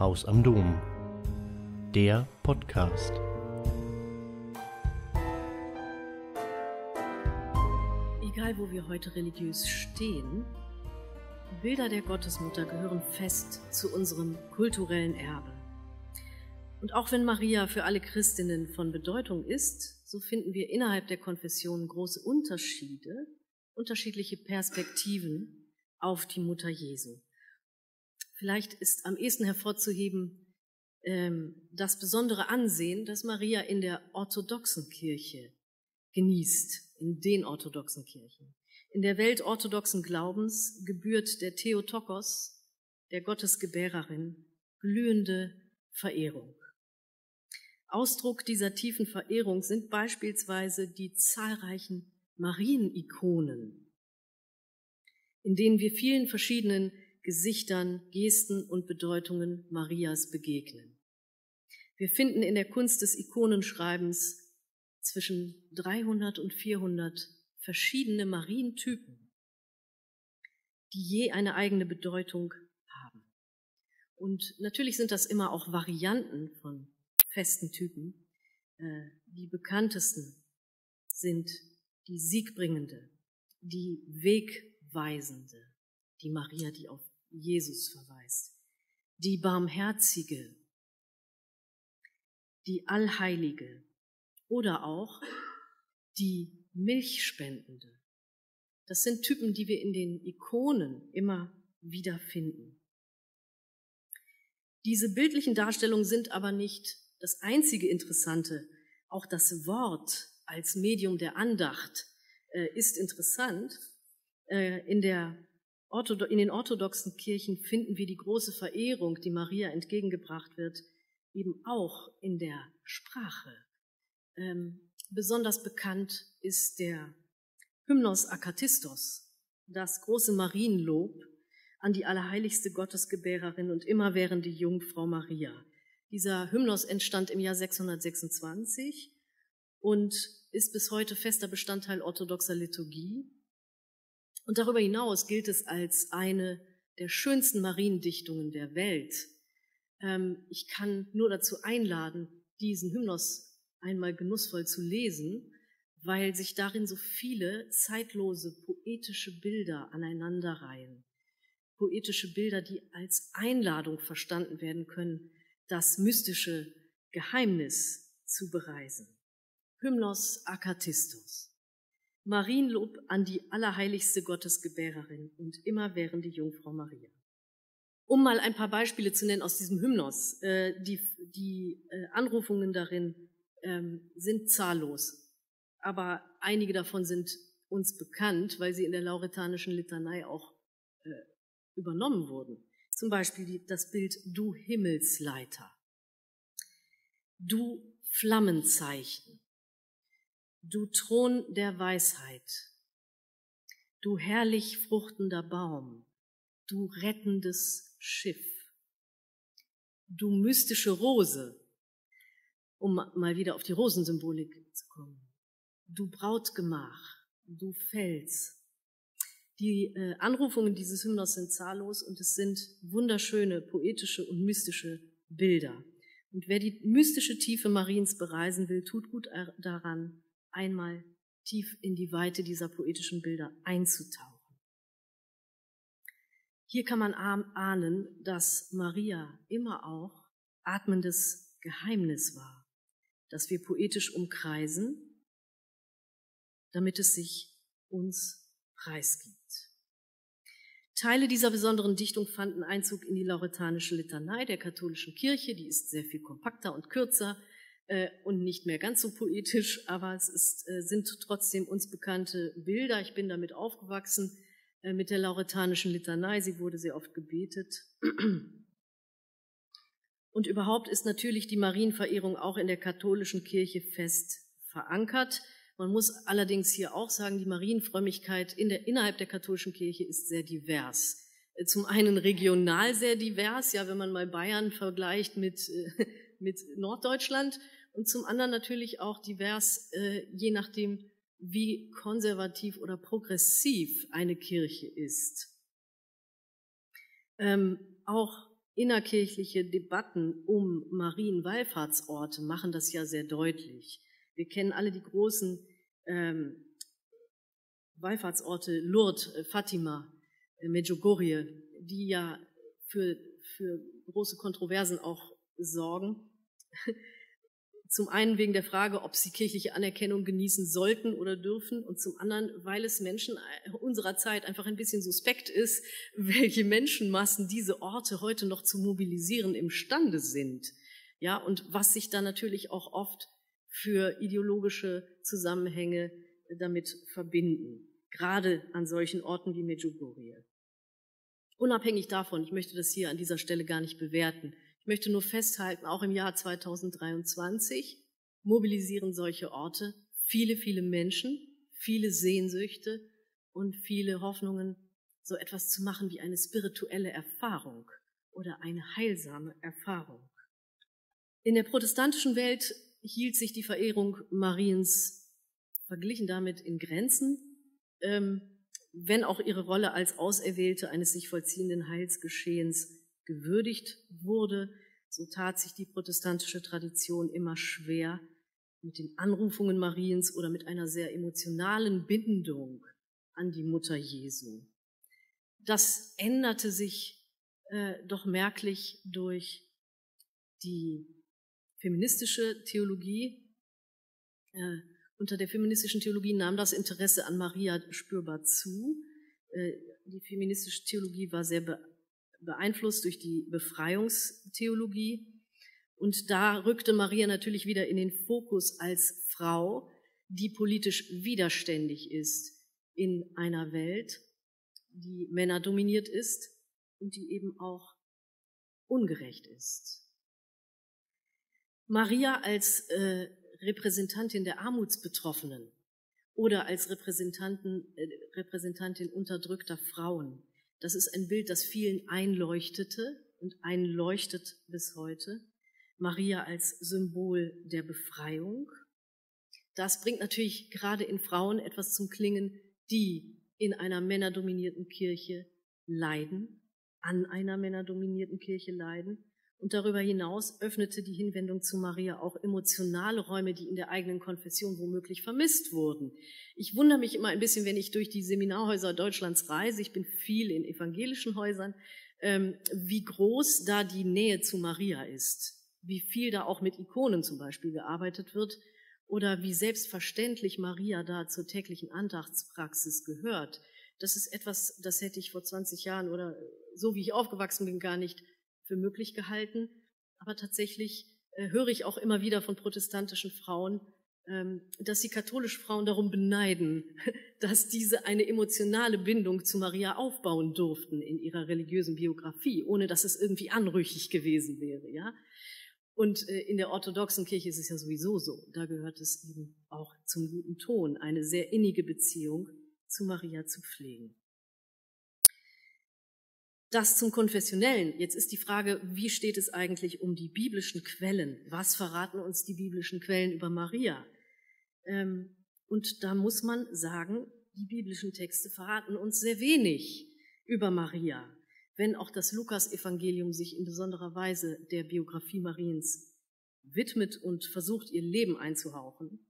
Haus am Dom. Der Podcast. Egal, wo wir heute religiös stehen, Bilder der Gottesmutter gehören fest zu unserem kulturellen Erbe. Und auch wenn Maria für alle Christinnen von Bedeutung ist, so finden wir innerhalb der Konfession große Unterschiede, unterschiedliche Perspektiven auf die Mutter Jesu. Vielleicht ist am ehesten hervorzuheben ähm, das besondere Ansehen, das Maria in der orthodoxen Kirche genießt, in den orthodoxen Kirchen. In der Welt orthodoxen Glaubens gebührt der Theotokos, der Gottesgebärerin, glühende Verehrung. Ausdruck dieser tiefen Verehrung sind beispielsweise die zahlreichen Marienikonen, in denen wir vielen verschiedenen Gesichtern, Gesten und Bedeutungen Marias begegnen. Wir finden in der Kunst des Ikonenschreibens zwischen 300 und 400 verschiedene Marientypen, die je eine eigene Bedeutung haben. Und natürlich sind das immer auch Varianten von festen Typen. Äh, die bekanntesten sind die siegbringende, die wegweisende, die Maria, die auf Jesus verweist, die barmherzige, die allheilige oder auch die milchspendende. Das sind Typen, die wir in den Ikonen immer wieder finden. Diese bildlichen Darstellungen sind aber nicht das einzige Interessante. Auch das Wort als Medium der Andacht äh, ist interessant. Äh, in der in den orthodoxen Kirchen finden wir die große Verehrung, die Maria entgegengebracht wird, eben auch in der Sprache. Ähm, besonders bekannt ist der Hymnos Akatistos, das große Marienlob an die allerheiligste Gottesgebärerin und immerwährende Jungfrau Maria. Dieser Hymnos entstand im Jahr 626 und ist bis heute fester Bestandteil orthodoxer Liturgie und darüber hinaus gilt es als eine der schönsten Mariendichtungen der Welt. Ähm, ich kann nur dazu einladen, diesen Hymnos einmal genussvoll zu lesen, weil sich darin so viele zeitlose poetische Bilder aneinanderreihen. Poetische Bilder, die als Einladung verstanden werden können, das mystische Geheimnis zu bereisen. Hymnos Akatistos. Marienlob an die allerheiligste Gottesgebärerin und immerwährende Jungfrau Maria. Um mal ein paar Beispiele zu nennen aus diesem Hymnos. Äh, die, die äh, Anrufungen darin ähm, sind zahllos, aber einige davon sind uns bekannt, weil sie in der lauretanischen Litanei auch äh, übernommen wurden. Zum Beispiel das Bild Du Himmelsleiter, Du Flammenzeichen, Du Thron der Weisheit, du herrlich fruchtender Baum, du rettendes Schiff, du mystische Rose, um mal wieder auf die Rosensymbolik zu kommen, du Brautgemach, du Fels. Die äh, Anrufungen dieses Hymnos sind zahllos und es sind wunderschöne poetische und mystische Bilder. Und wer die mystische Tiefe Mariens bereisen will, tut gut daran, einmal tief in die Weite dieser poetischen Bilder einzutauchen. Hier kann man ahnen, dass Maria immer auch atmendes Geheimnis war, das wir poetisch umkreisen, damit es sich uns preisgibt. Teile dieser besonderen Dichtung fanden Einzug in die lauretanische Litanei der katholischen Kirche, die ist sehr viel kompakter und kürzer, und nicht mehr ganz so poetisch, aber es ist, äh, sind trotzdem uns bekannte Bilder. Ich bin damit aufgewachsen äh, mit der lauretanischen Litanei. Sie wurde sehr oft gebetet. Und überhaupt ist natürlich die Marienverehrung auch in der katholischen Kirche fest verankert. Man muss allerdings hier auch sagen, die Marienfrömmigkeit in der, innerhalb der katholischen Kirche ist sehr divers. Zum einen regional sehr divers, ja, wenn man mal Bayern vergleicht mit, mit Norddeutschland und zum anderen natürlich auch divers, äh, je nachdem, wie konservativ oder progressiv eine Kirche ist. Ähm, auch innerkirchliche Debatten um Marienwallfahrtsorte machen das ja sehr deutlich. Wir kennen alle die großen ähm, Wallfahrtsorte Lourdes, äh, Fatima, äh, Medjugorje, die ja für, für große Kontroversen auch sorgen. Zum einen wegen der Frage, ob sie kirchliche Anerkennung genießen sollten oder dürfen und zum anderen, weil es Menschen unserer Zeit einfach ein bisschen suspekt ist, welche Menschenmassen diese Orte heute noch zu mobilisieren imstande sind. Ja, und was sich da natürlich auch oft für ideologische Zusammenhänge damit verbinden. Gerade an solchen Orten wie Medjugorje. Unabhängig davon, ich möchte das hier an dieser Stelle gar nicht bewerten, ich möchte nur festhalten, auch im Jahr 2023 mobilisieren solche Orte viele, viele Menschen, viele Sehnsüchte und viele Hoffnungen, so etwas zu machen wie eine spirituelle Erfahrung oder eine heilsame Erfahrung. In der protestantischen Welt hielt sich die Verehrung Mariens verglichen damit in Grenzen, ähm, wenn auch ihre Rolle als Auserwählte eines sich vollziehenden Heilsgeschehens gewürdigt wurde, so tat sich die protestantische Tradition immer schwer mit den Anrufungen Mariens oder mit einer sehr emotionalen Bindung an die Mutter Jesu. Das änderte sich äh, doch merklich durch die feministische Theologie. Äh, unter der feministischen Theologie nahm das Interesse an Maria spürbar zu. Äh, die feministische Theologie war sehr beeinflusst durch die Befreiungstheologie. Und da rückte Maria natürlich wieder in den Fokus als Frau, die politisch widerständig ist in einer Welt, die Männer dominiert ist und die eben auch ungerecht ist. Maria als äh, Repräsentantin der Armutsbetroffenen oder als Repräsentantin, äh, Repräsentantin unterdrückter Frauen das ist ein Bild, das vielen einleuchtete und einleuchtet bis heute. Maria als Symbol der Befreiung. Das bringt natürlich gerade in Frauen etwas zum Klingen, die in einer männerdominierten Kirche leiden, an einer männerdominierten Kirche leiden und darüber hinaus öffnete die Hinwendung zu Maria auch emotionale Räume, die in der eigenen Konfession womöglich vermisst wurden. Ich wundere mich immer ein bisschen, wenn ich durch die Seminarhäuser Deutschlands reise. Ich bin viel in evangelischen Häusern, ähm, wie groß da die Nähe zu Maria ist, wie viel da auch mit Ikonen zum Beispiel gearbeitet wird oder wie selbstverständlich Maria da zur täglichen Andachtspraxis gehört. Das ist etwas, das hätte ich vor 20 Jahren oder so wie ich aufgewachsen bin gar nicht für möglich gehalten. Aber tatsächlich äh, höre ich auch immer wieder von protestantischen Frauen, ähm, dass die katholischen Frauen darum beneiden, dass diese eine emotionale Bindung zu Maria aufbauen durften in ihrer religiösen Biografie, ohne dass es irgendwie anrüchig gewesen wäre, ja. Und äh, in der orthodoxen Kirche ist es ja sowieso so. Da gehört es eben auch zum guten Ton, eine sehr innige Beziehung zu Maria zu pflegen. Das zum Konfessionellen. Jetzt ist die Frage, wie steht es eigentlich um die biblischen Quellen? Was verraten uns die biblischen Quellen über Maria? Ähm, und da muss man sagen, die biblischen Texte verraten uns sehr wenig über Maria, wenn auch das Lukas-Evangelium sich in besonderer Weise der Biografie Mariens widmet und versucht, ihr Leben einzuhauchen.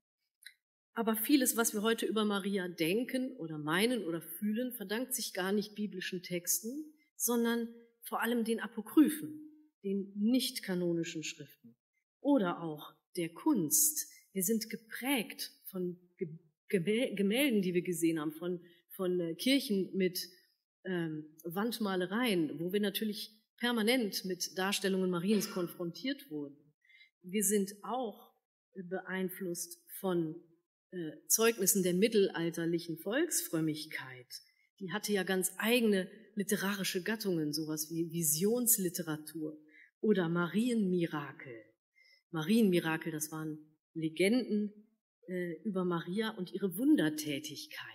Aber vieles, was wir heute über Maria denken oder meinen oder fühlen, verdankt sich gar nicht biblischen Texten, sondern vor allem den Apokryphen, den nicht kanonischen Schriften oder auch der Kunst. Wir sind geprägt von Gemälden, die wir gesehen haben, von, von äh, Kirchen mit ähm, Wandmalereien, wo wir natürlich permanent mit Darstellungen Mariens konfrontiert wurden. Wir sind auch beeinflusst von äh, Zeugnissen der mittelalterlichen Volksfrömmigkeit. Die hatte ja ganz eigene literarische Gattungen, sowas wie Visionsliteratur oder Marienmirakel. Marienmirakel, das waren Legenden äh, über Maria und ihre Wundertätigkeit.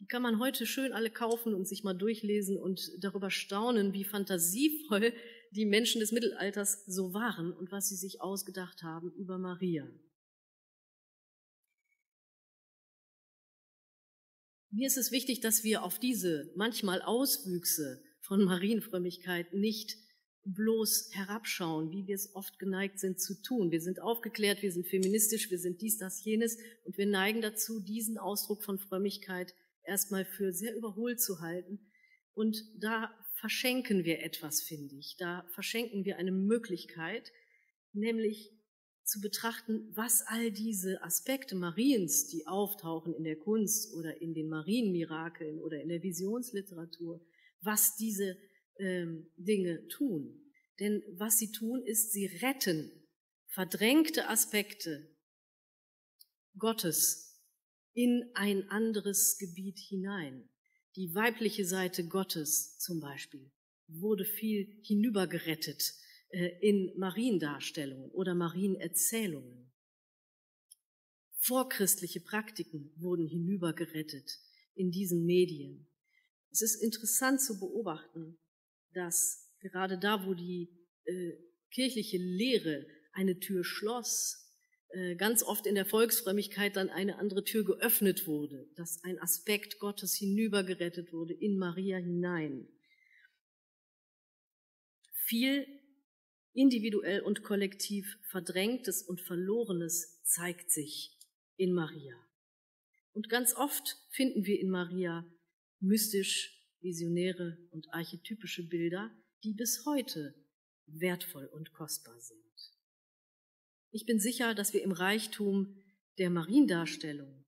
Die kann man heute schön alle kaufen und sich mal durchlesen und darüber staunen, wie fantasievoll die Menschen des Mittelalters so waren und was sie sich ausgedacht haben über Maria. Mir ist es wichtig, dass wir auf diese manchmal Auswüchse von Marienfrömmigkeit nicht bloß herabschauen, wie wir es oft geneigt sind zu tun. Wir sind aufgeklärt, wir sind feministisch, wir sind dies, das, jenes und wir neigen dazu, diesen Ausdruck von Frömmigkeit erstmal für sehr überholt zu halten. Und da verschenken wir etwas, finde ich. Da verschenken wir eine Möglichkeit, nämlich zu betrachten, was all diese Aspekte Mariens, die auftauchen in der Kunst oder in den Marienmirakeln oder in der Visionsliteratur, was diese ähm, Dinge tun. Denn was sie tun, ist, sie retten verdrängte Aspekte Gottes in ein anderes Gebiet hinein. Die weibliche Seite Gottes zum Beispiel wurde viel hinübergerettet in Mariendarstellungen oder Marienerzählungen. Vorchristliche Praktiken wurden hinübergerettet in diesen Medien. Es ist interessant zu beobachten, dass gerade da, wo die äh, kirchliche Lehre eine Tür schloss, äh, ganz oft in der Volksfrömmigkeit dann eine andere Tür geöffnet wurde, dass ein Aspekt Gottes hinübergerettet wurde in Maria hinein. Viel individuell und kollektiv Verdrängtes und Verlorenes zeigt sich in Maria. Und ganz oft finden wir in Maria mystisch visionäre und archetypische Bilder, die bis heute wertvoll und kostbar sind. Ich bin sicher, dass wir im Reichtum der Mariendarstellung,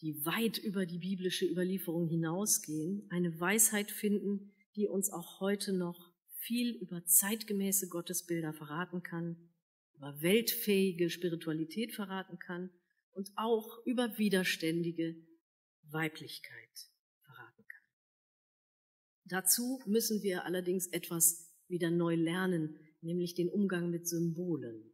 die weit über die biblische Überlieferung hinausgehen, eine Weisheit finden, die uns auch heute noch viel über zeitgemäße Gottesbilder verraten kann, über weltfähige Spiritualität verraten kann und auch über widerständige Weiblichkeit. Dazu müssen wir allerdings etwas wieder neu lernen, nämlich den Umgang mit Symbolen.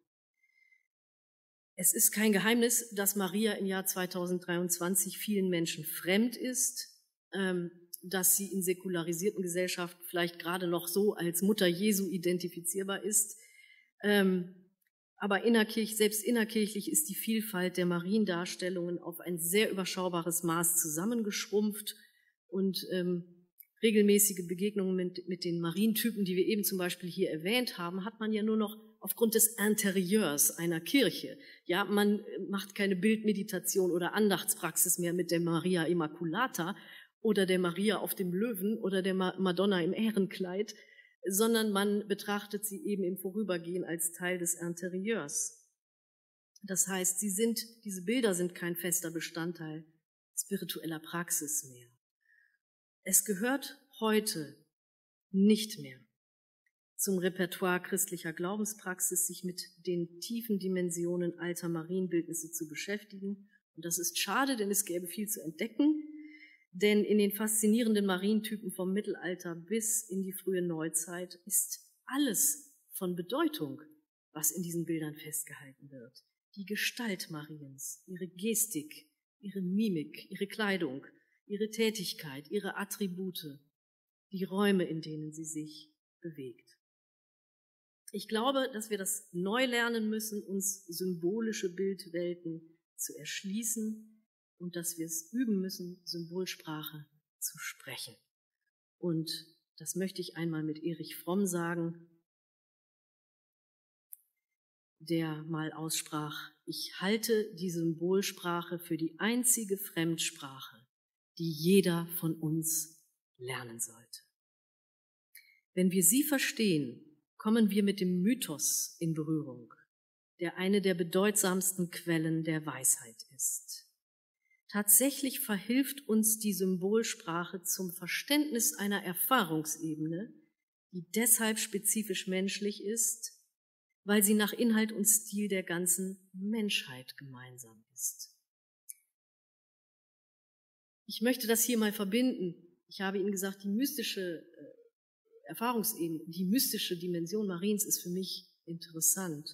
Es ist kein Geheimnis, dass Maria im Jahr 2023 vielen Menschen fremd ist, ähm, dass sie in säkularisierten Gesellschaften vielleicht gerade noch so als Mutter Jesu identifizierbar ist. Ähm, aber innerkirch, selbst innerkirchlich ist die Vielfalt der Mariendarstellungen auf ein sehr überschaubares Maß zusammengeschrumpft und ähm, regelmäßige Begegnungen mit, mit den Marientypen, die wir eben zum Beispiel hier erwähnt haben, hat man ja nur noch aufgrund des Interieurs einer Kirche. Ja, man macht keine Bildmeditation oder Andachtspraxis mehr mit der Maria Immaculata oder der Maria auf dem Löwen oder der Madonna im Ehrenkleid, sondern man betrachtet sie eben im Vorübergehen als Teil des Interieurs. Das heißt, sie sind, diese Bilder sind kein fester Bestandteil spiritueller Praxis mehr. Es gehört heute nicht mehr zum Repertoire christlicher Glaubenspraxis, sich mit den tiefen Dimensionen alter Marienbildnisse zu beschäftigen. Und das ist schade, denn es gäbe viel zu entdecken. Denn in den faszinierenden Marientypen vom Mittelalter bis in die frühe Neuzeit ist alles von Bedeutung, was in diesen Bildern festgehalten wird. Die Gestalt Mariens, ihre Gestik, ihre Mimik, ihre Kleidung, ihre Tätigkeit, ihre Attribute, die Räume, in denen sie sich bewegt. Ich glaube, dass wir das neu lernen müssen, uns symbolische Bildwelten zu erschließen und dass wir es üben müssen, Symbolsprache zu sprechen. Und das möchte ich einmal mit Erich Fromm sagen, der mal aussprach, ich halte die Symbolsprache für die einzige Fremdsprache, die jeder von uns lernen sollte. Wenn wir sie verstehen, kommen wir mit dem Mythos in Berührung, der eine der bedeutsamsten Quellen der Weisheit ist. Tatsächlich verhilft uns die Symbolsprache zum Verständnis einer Erfahrungsebene, die deshalb spezifisch menschlich ist, weil sie nach Inhalt und Stil der ganzen Menschheit gemeinsam ist. Ich möchte das hier mal verbinden. Ich habe Ihnen gesagt, die mystische äh, Erfahrungsebene, die mystische Dimension Mariens ist für mich interessant.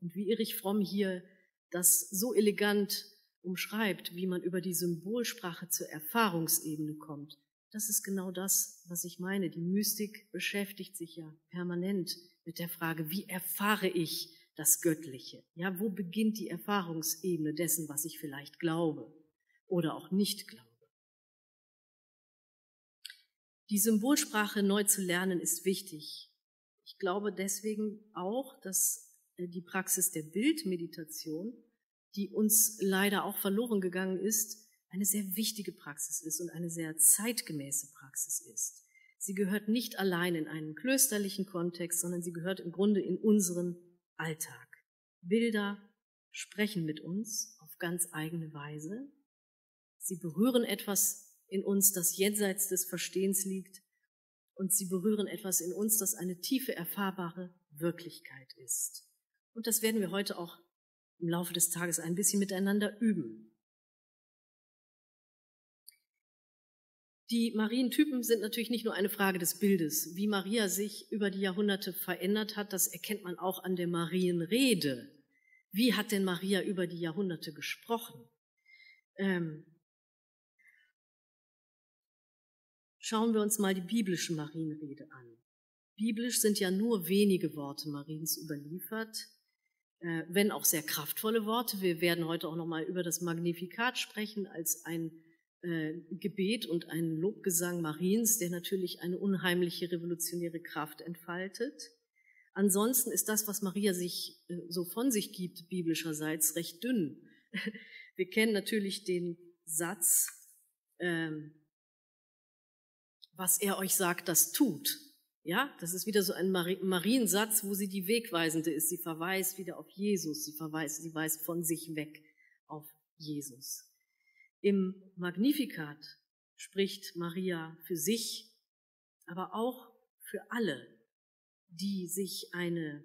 Und wie Erich Fromm hier das so elegant umschreibt, wie man über die Symbolsprache zur Erfahrungsebene kommt, das ist genau das, was ich meine. Die Mystik beschäftigt sich ja permanent mit der Frage, wie erfahre ich das Göttliche? Ja, wo beginnt die Erfahrungsebene dessen, was ich vielleicht glaube oder auch nicht glaube? Die Symbolsprache neu zu lernen ist wichtig. ich glaube deswegen auch, dass äh, die Praxis der Bildmeditation, die uns leider auch verloren gegangen ist, eine sehr wichtige Praxis ist und eine sehr zeitgemäße Praxis ist. Sie gehört nicht allein in einen klösterlichen Kontext, sondern sie gehört im Grunde in unseren Alltag. Bilder sprechen mit uns auf ganz eigene Weise. Sie berühren etwas in uns, das jenseits des Verstehens liegt. Und sie berühren etwas in uns, das eine tiefe, erfahrbare Wirklichkeit ist. Und das werden wir heute auch im Laufe des Tages ein bisschen miteinander üben. Die Marientypen sind natürlich nicht nur eine Frage des Bildes. Wie Maria sich über die Jahrhunderte verändert hat, das erkennt man auch an der Marienrede. Wie hat denn Maria über die Jahrhunderte gesprochen? Ähm, schauen wir uns mal die biblische Marienrede an. Biblisch sind ja nur wenige Worte Mariens überliefert, wenn auch sehr kraftvolle Worte. Wir werden heute auch noch mal über das Magnifikat sprechen als ein äh, Gebet und einen Lobgesang Mariens, der natürlich eine unheimliche revolutionäre Kraft entfaltet. Ansonsten ist das, was Maria sich äh, so von sich gibt, biblischerseits recht dünn. Wir kennen natürlich den Satz, ähm, was er euch sagt, das tut. Ja, das ist wieder so ein Mariensatz, wo sie die Wegweisende ist. Sie verweist wieder auf Jesus. Sie verweist, sie weist von sich weg auf Jesus. Im Magnificat spricht Maria für sich, aber auch für alle, die sich eine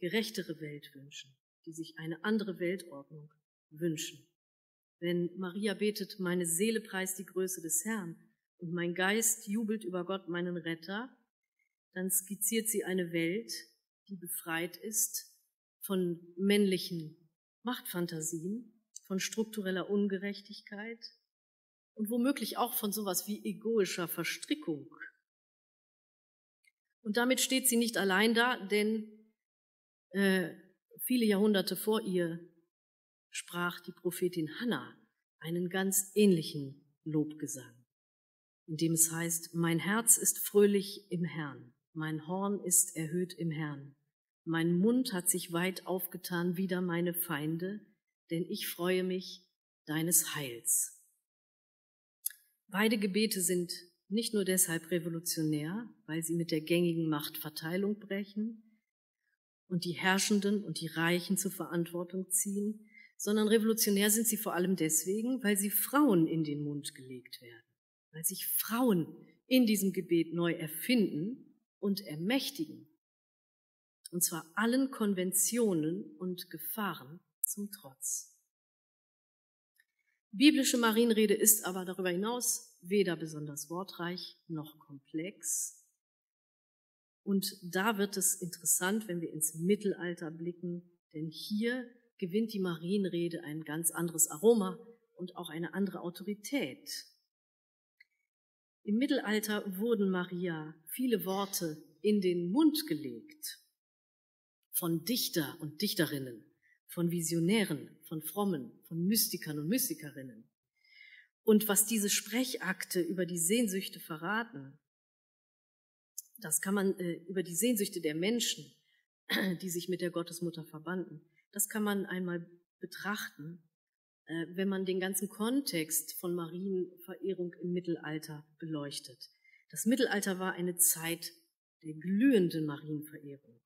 gerechtere Welt wünschen, die sich eine andere Weltordnung wünschen. Wenn Maria betet, meine Seele preist die Größe des Herrn und mein Geist jubelt über Gott, meinen Retter, dann skizziert sie eine Welt, die befreit ist von männlichen Machtfantasien von struktureller Ungerechtigkeit und womöglich auch von sowas wie egoischer Verstrickung. Und damit steht sie nicht allein da, denn äh, viele Jahrhunderte vor ihr sprach die Prophetin Hannah einen ganz ähnlichen Lobgesang, in dem es heißt, mein Herz ist fröhlich im Herrn, mein Horn ist erhöht im Herrn, mein Mund hat sich weit aufgetan wider meine Feinde, denn ich freue mich deines Heils. Beide Gebete sind nicht nur deshalb revolutionär, weil sie mit der gängigen Machtverteilung brechen und die Herrschenden und die Reichen zur Verantwortung ziehen, sondern revolutionär sind sie vor allem deswegen, weil sie Frauen in den Mund gelegt werden, weil sich Frauen in diesem Gebet neu erfinden und ermächtigen, und zwar allen Konventionen und Gefahren zum Trotz. Biblische Marienrede ist aber darüber hinaus weder besonders wortreich noch komplex. Und da wird es interessant, wenn wir ins Mittelalter blicken, denn hier gewinnt die Marienrede ein ganz anderes Aroma und auch eine andere Autorität. Im Mittelalter wurden Maria viele Worte in den Mund gelegt von Dichter und Dichterinnen, von Visionären, von Frommen, von Mystikern und Mystikerinnen. Und was diese Sprechakte über die Sehnsüchte verraten, das kann man äh, über die Sehnsüchte der Menschen, die sich mit der Gottesmutter verbanden, das kann man einmal betrachten, wenn man den ganzen Kontext von Marienverehrung im Mittelalter beleuchtet. Das Mittelalter war eine Zeit der glühenden Marienverehrung.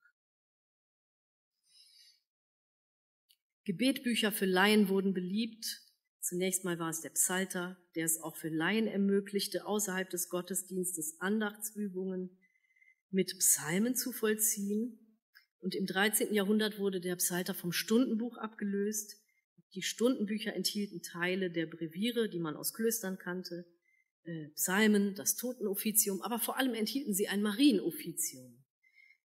Gebetbücher für Laien wurden beliebt. Zunächst mal war es der Psalter, der es auch für Laien ermöglichte, außerhalb des Gottesdienstes Andachtsübungen mit Psalmen zu vollziehen. Und im 13. Jahrhundert wurde der Psalter vom Stundenbuch abgelöst. Die Stundenbücher enthielten Teile der Breviere, die man aus Klöstern kannte, äh, Psalmen, das Totenoffizium, aber vor allem enthielten sie ein Marienoffizium.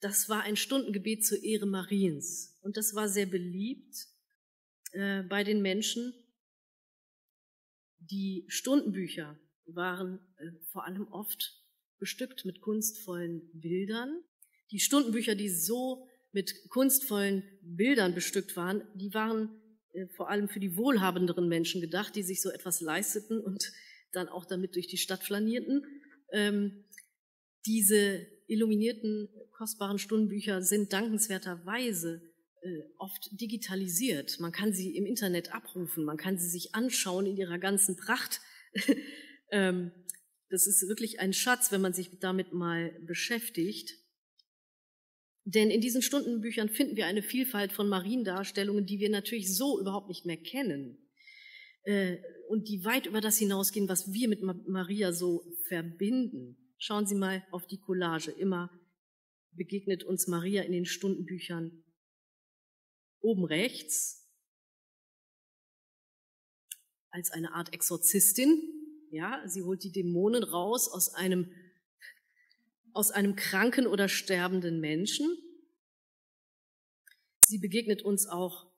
Das war ein Stundengebet zur Ehre Mariens und das war sehr beliebt äh, bei den Menschen. Die Stundenbücher waren äh, vor allem oft bestückt mit kunstvollen Bildern. Die Stundenbücher, die so mit kunstvollen Bildern bestückt waren, die waren vor allem für die wohlhabenderen Menschen gedacht, die sich so etwas leisteten und dann auch damit durch die Stadt flanierten. Ähm, diese illuminierten kostbaren Stundenbücher sind dankenswerterweise äh, oft digitalisiert. Man kann sie im Internet abrufen, man kann sie sich anschauen in ihrer ganzen Pracht. ähm, das ist wirklich ein Schatz, wenn man sich damit mal beschäftigt. Denn in diesen Stundenbüchern finden wir eine Vielfalt von Mariendarstellungen, die wir natürlich so überhaupt nicht mehr kennen. Äh, und die weit über das hinausgehen, was wir mit Maria so verbinden. Schauen Sie mal auf die Collage. Immer begegnet uns Maria in den Stundenbüchern oben rechts als eine Art Exorzistin. Ja, sie holt die Dämonen raus aus einem, aus einem kranken oder sterbenden Menschen. Sie begegnet uns auch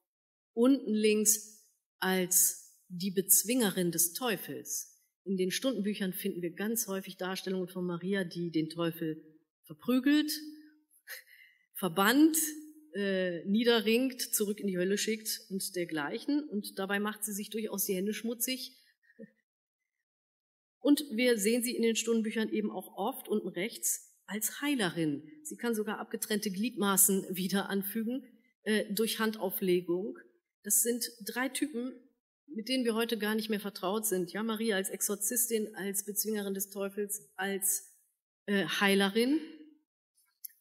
unten links als die Bezwingerin des Teufels. In den Stundenbüchern finden wir ganz häufig Darstellungen von Maria, die den Teufel verprügelt, verbannt, äh, niederringt, zurück in die Hölle schickt und dergleichen. Und dabei macht sie sich durchaus die Hände schmutzig. Und wir sehen sie in den Stundenbüchern eben auch oft unten rechts als Heilerin. Sie kann sogar abgetrennte Gliedmaßen wieder anfügen äh, durch Handauflegung. Das sind drei Typen, mit denen wir heute gar nicht mehr vertraut sind. Ja, Maria als Exorzistin, als Bezwingerin des Teufels, als äh, Heilerin.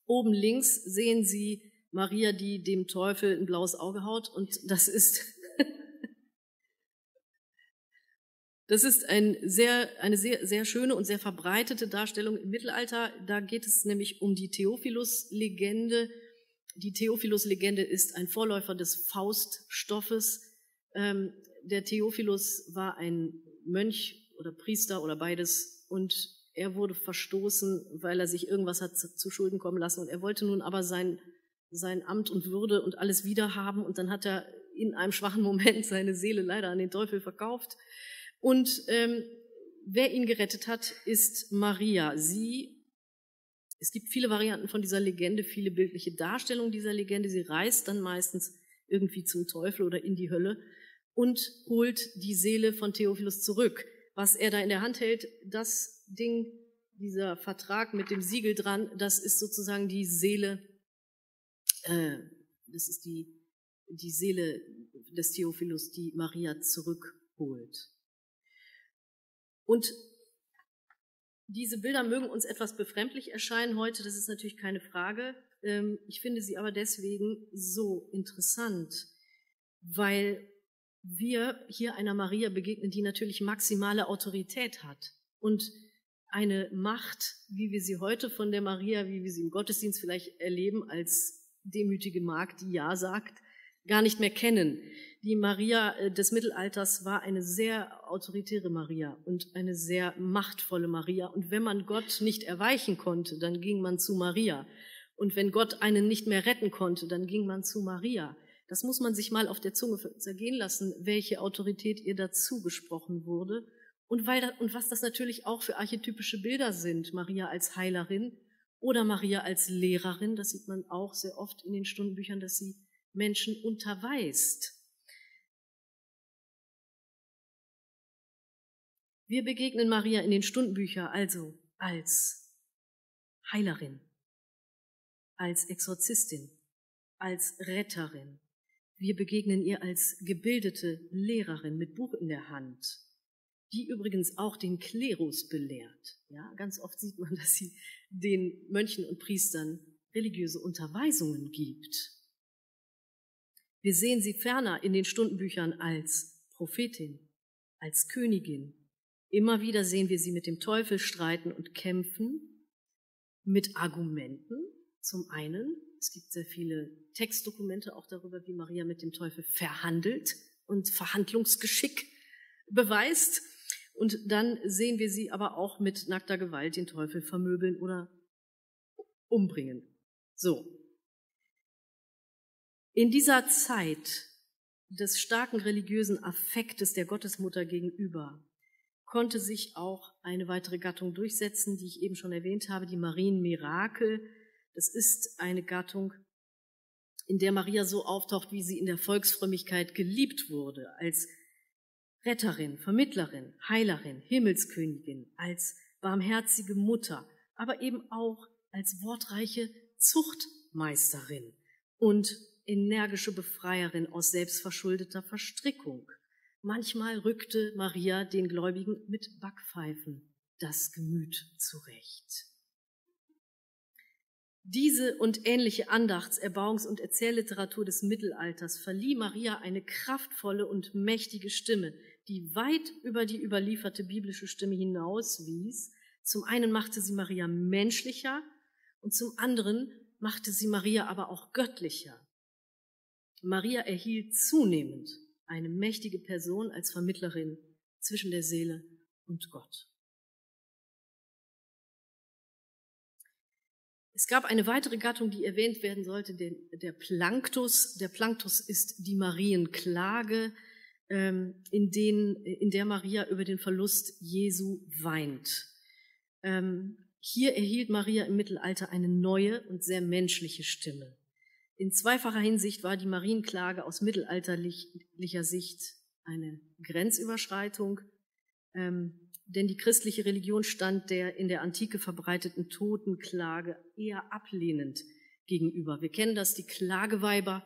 Oben links sehen Sie Maria, die dem Teufel ein blaues Auge haut und das ist Das ist ein sehr, eine sehr, sehr schöne und sehr verbreitete Darstellung im Mittelalter. Da geht es nämlich um die Theophilus-Legende. Die Theophilus-Legende ist ein Vorläufer des Fauststoffes. Ähm, der Theophilus war ein Mönch oder Priester oder beides und er wurde verstoßen, weil er sich irgendwas hat zu Schulden kommen lassen und er wollte nun aber sein sein Amt und Würde und alles wiederhaben. Und dann hat er in einem schwachen Moment seine Seele leider an den Teufel verkauft. Und ähm, wer ihn gerettet hat, ist Maria. Sie, es gibt viele Varianten von dieser Legende, viele bildliche Darstellungen dieser Legende. Sie reist dann meistens irgendwie zum Teufel oder in die Hölle und holt die Seele von Theophilus zurück. Was er da in der Hand hält, das Ding, dieser Vertrag mit dem Siegel dran, das ist sozusagen die Seele äh, das ist die, die Seele des Theophilus, die Maria zurückholt. Und diese Bilder mögen uns etwas befremdlich erscheinen heute, das ist natürlich keine Frage. Ähm, ich finde sie aber deswegen so interessant, weil wir hier einer Maria begegnen, die natürlich maximale Autorität hat und eine Macht, wie wir sie heute von der Maria, wie wir sie im Gottesdienst vielleicht erleben, als demütige Magd, die Ja sagt, gar nicht mehr kennen. Die Maria äh, des Mittelalters war eine sehr autoritäre Maria und eine sehr machtvolle Maria. Und wenn man Gott nicht erweichen konnte, dann ging man zu Maria. Und wenn Gott einen nicht mehr retten konnte, dann ging man zu Maria. Das muss man sich mal auf der Zunge zergehen lassen, welche Autorität ihr dazu gesprochen wurde. Und, weil, und was das natürlich auch für archetypische Bilder sind. Maria als Heilerin, oder Maria als Lehrerin, das sieht man auch sehr oft in den Stundenbüchern, dass sie Menschen unterweist. Wir begegnen Maria in den Stundenbüchern also als Heilerin, als Exorzistin, als Retterin. Wir begegnen ihr als gebildete Lehrerin mit Buch in der Hand, die übrigens auch den Klerus belehrt. Ja, ganz oft sieht man, dass sie den Mönchen und Priestern religiöse Unterweisungen gibt. Wir sehen sie ferner in den Stundenbüchern als Prophetin, als Königin. Immer wieder sehen wir sie mit dem Teufel streiten und kämpfen, mit Argumenten. Zum einen, es gibt sehr viele Textdokumente auch darüber, wie Maria mit dem Teufel verhandelt und Verhandlungsgeschick beweist. Und dann sehen wir sie aber auch mit nackter Gewalt den Teufel vermöbeln oder umbringen. So. In dieser Zeit des starken religiösen Affektes der Gottesmutter gegenüber konnte sich auch eine weitere Gattung durchsetzen, die ich eben schon erwähnt habe, die Marienmirakel. Das ist eine Gattung, in der Maria so auftaucht, wie sie in der Volksfrömmigkeit geliebt wurde, als Retterin, Vermittlerin, Heilerin, Himmelskönigin, als barmherzige Mutter, aber eben auch als wortreiche Zuchtmeisterin und energische Befreierin aus selbstverschuldeter Verstrickung. Manchmal rückte Maria den Gläubigen mit Backpfeifen das Gemüt zurecht. Diese und ähnliche Andachts-, Erbauungs- und Erzählliteratur des Mittelalters verlieh Maria eine kraftvolle und mächtige Stimme, die weit über die überlieferte biblische Stimme hinauswies. Zum einen machte sie Maria menschlicher und zum anderen machte sie Maria aber auch göttlicher. Maria erhielt zunehmend eine mächtige Person als Vermittlerin zwischen der Seele und Gott. Es gab eine weitere Gattung, die erwähnt werden sollte, den, der Planktus. Der Planktus ist die Marienklage, ähm, in, den, in der Maria über den Verlust Jesu weint. Ähm, hier erhielt Maria im Mittelalter eine neue und sehr menschliche Stimme. In zweifacher Hinsicht war die Marienklage aus mittelalterlicher Sicht eine Grenzüberschreitung. Ähm, denn die christliche Religion stand der in der Antike verbreiteten Totenklage eher ablehnend gegenüber. Wir kennen das, die Klageweiber,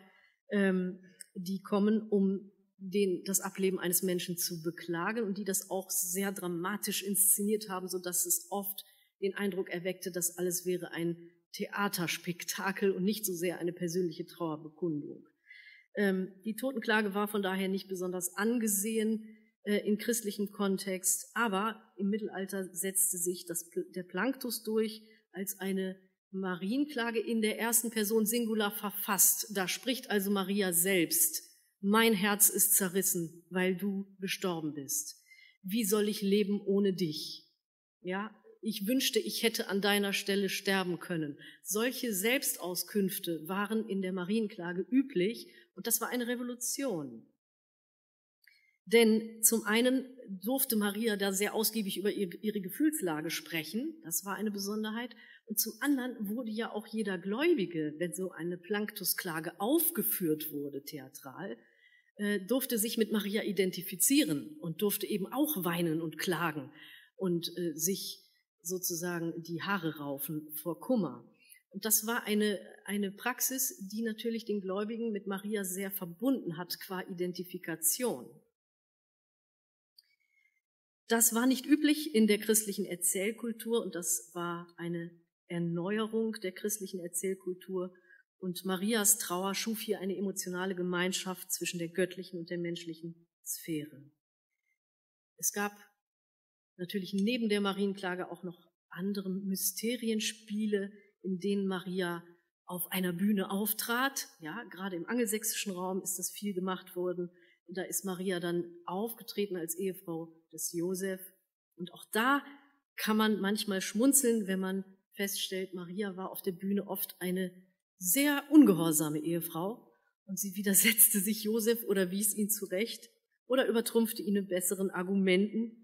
ähm, die kommen, um den, das Ableben eines Menschen zu beklagen und die das auch sehr dramatisch inszeniert haben, so dass es oft den Eindruck erweckte, dass alles wäre ein Theaterspektakel und nicht so sehr eine persönliche Trauerbekundung. Ähm, die Totenklage war von daher nicht besonders angesehen äh, in christlichem Kontext, aber im Mittelalter setzte sich das, der Planktus durch als eine Marienklage in der ersten Person Singular verfasst. Da spricht also Maria selbst. Mein Herz ist zerrissen, weil du gestorben bist. Wie soll ich leben ohne dich? Ja, ich wünschte, ich hätte an deiner Stelle sterben können. Solche Selbstauskünfte waren in der Marienklage üblich und das war eine Revolution. Denn zum einen durfte Maria da sehr ausgiebig über ihre Gefühlslage sprechen, das war eine Besonderheit, und zum anderen wurde ja auch jeder Gläubige, wenn so eine Planktusklage aufgeführt wurde, theatral, äh, durfte sich mit Maria identifizieren und durfte eben auch weinen und klagen und äh, sich sozusagen die Haare raufen vor Kummer. Und das war eine, eine Praxis, die natürlich den Gläubigen mit Maria sehr verbunden hat qua Identifikation. Das war nicht üblich in der christlichen Erzählkultur und das war eine Erneuerung der christlichen Erzählkultur. Und Marias Trauer schuf hier eine emotionale Gemeinschaft zwischen der göttlichen und der menschlichen Sphäre. Es gab natürlich neben der Marienklage auch noch andere Mysterienspiele, in denen Maria auf einer Bühne auftrat. Ja, gerade im angelsächsischen Raum ist das viel gemacht worden. Und da ist Maria dann aufgetreten als Ehefrau des Josef. Und auch da kann man manchmal schmunzeln, wenn man feststellt, Maria war auf der Bühne oft eine sehr ungehorsame Ehefrau und sie widersetzte sich Josef oder wies ihn zurecht oder übertrumpfte ihn mit besseren Argumenten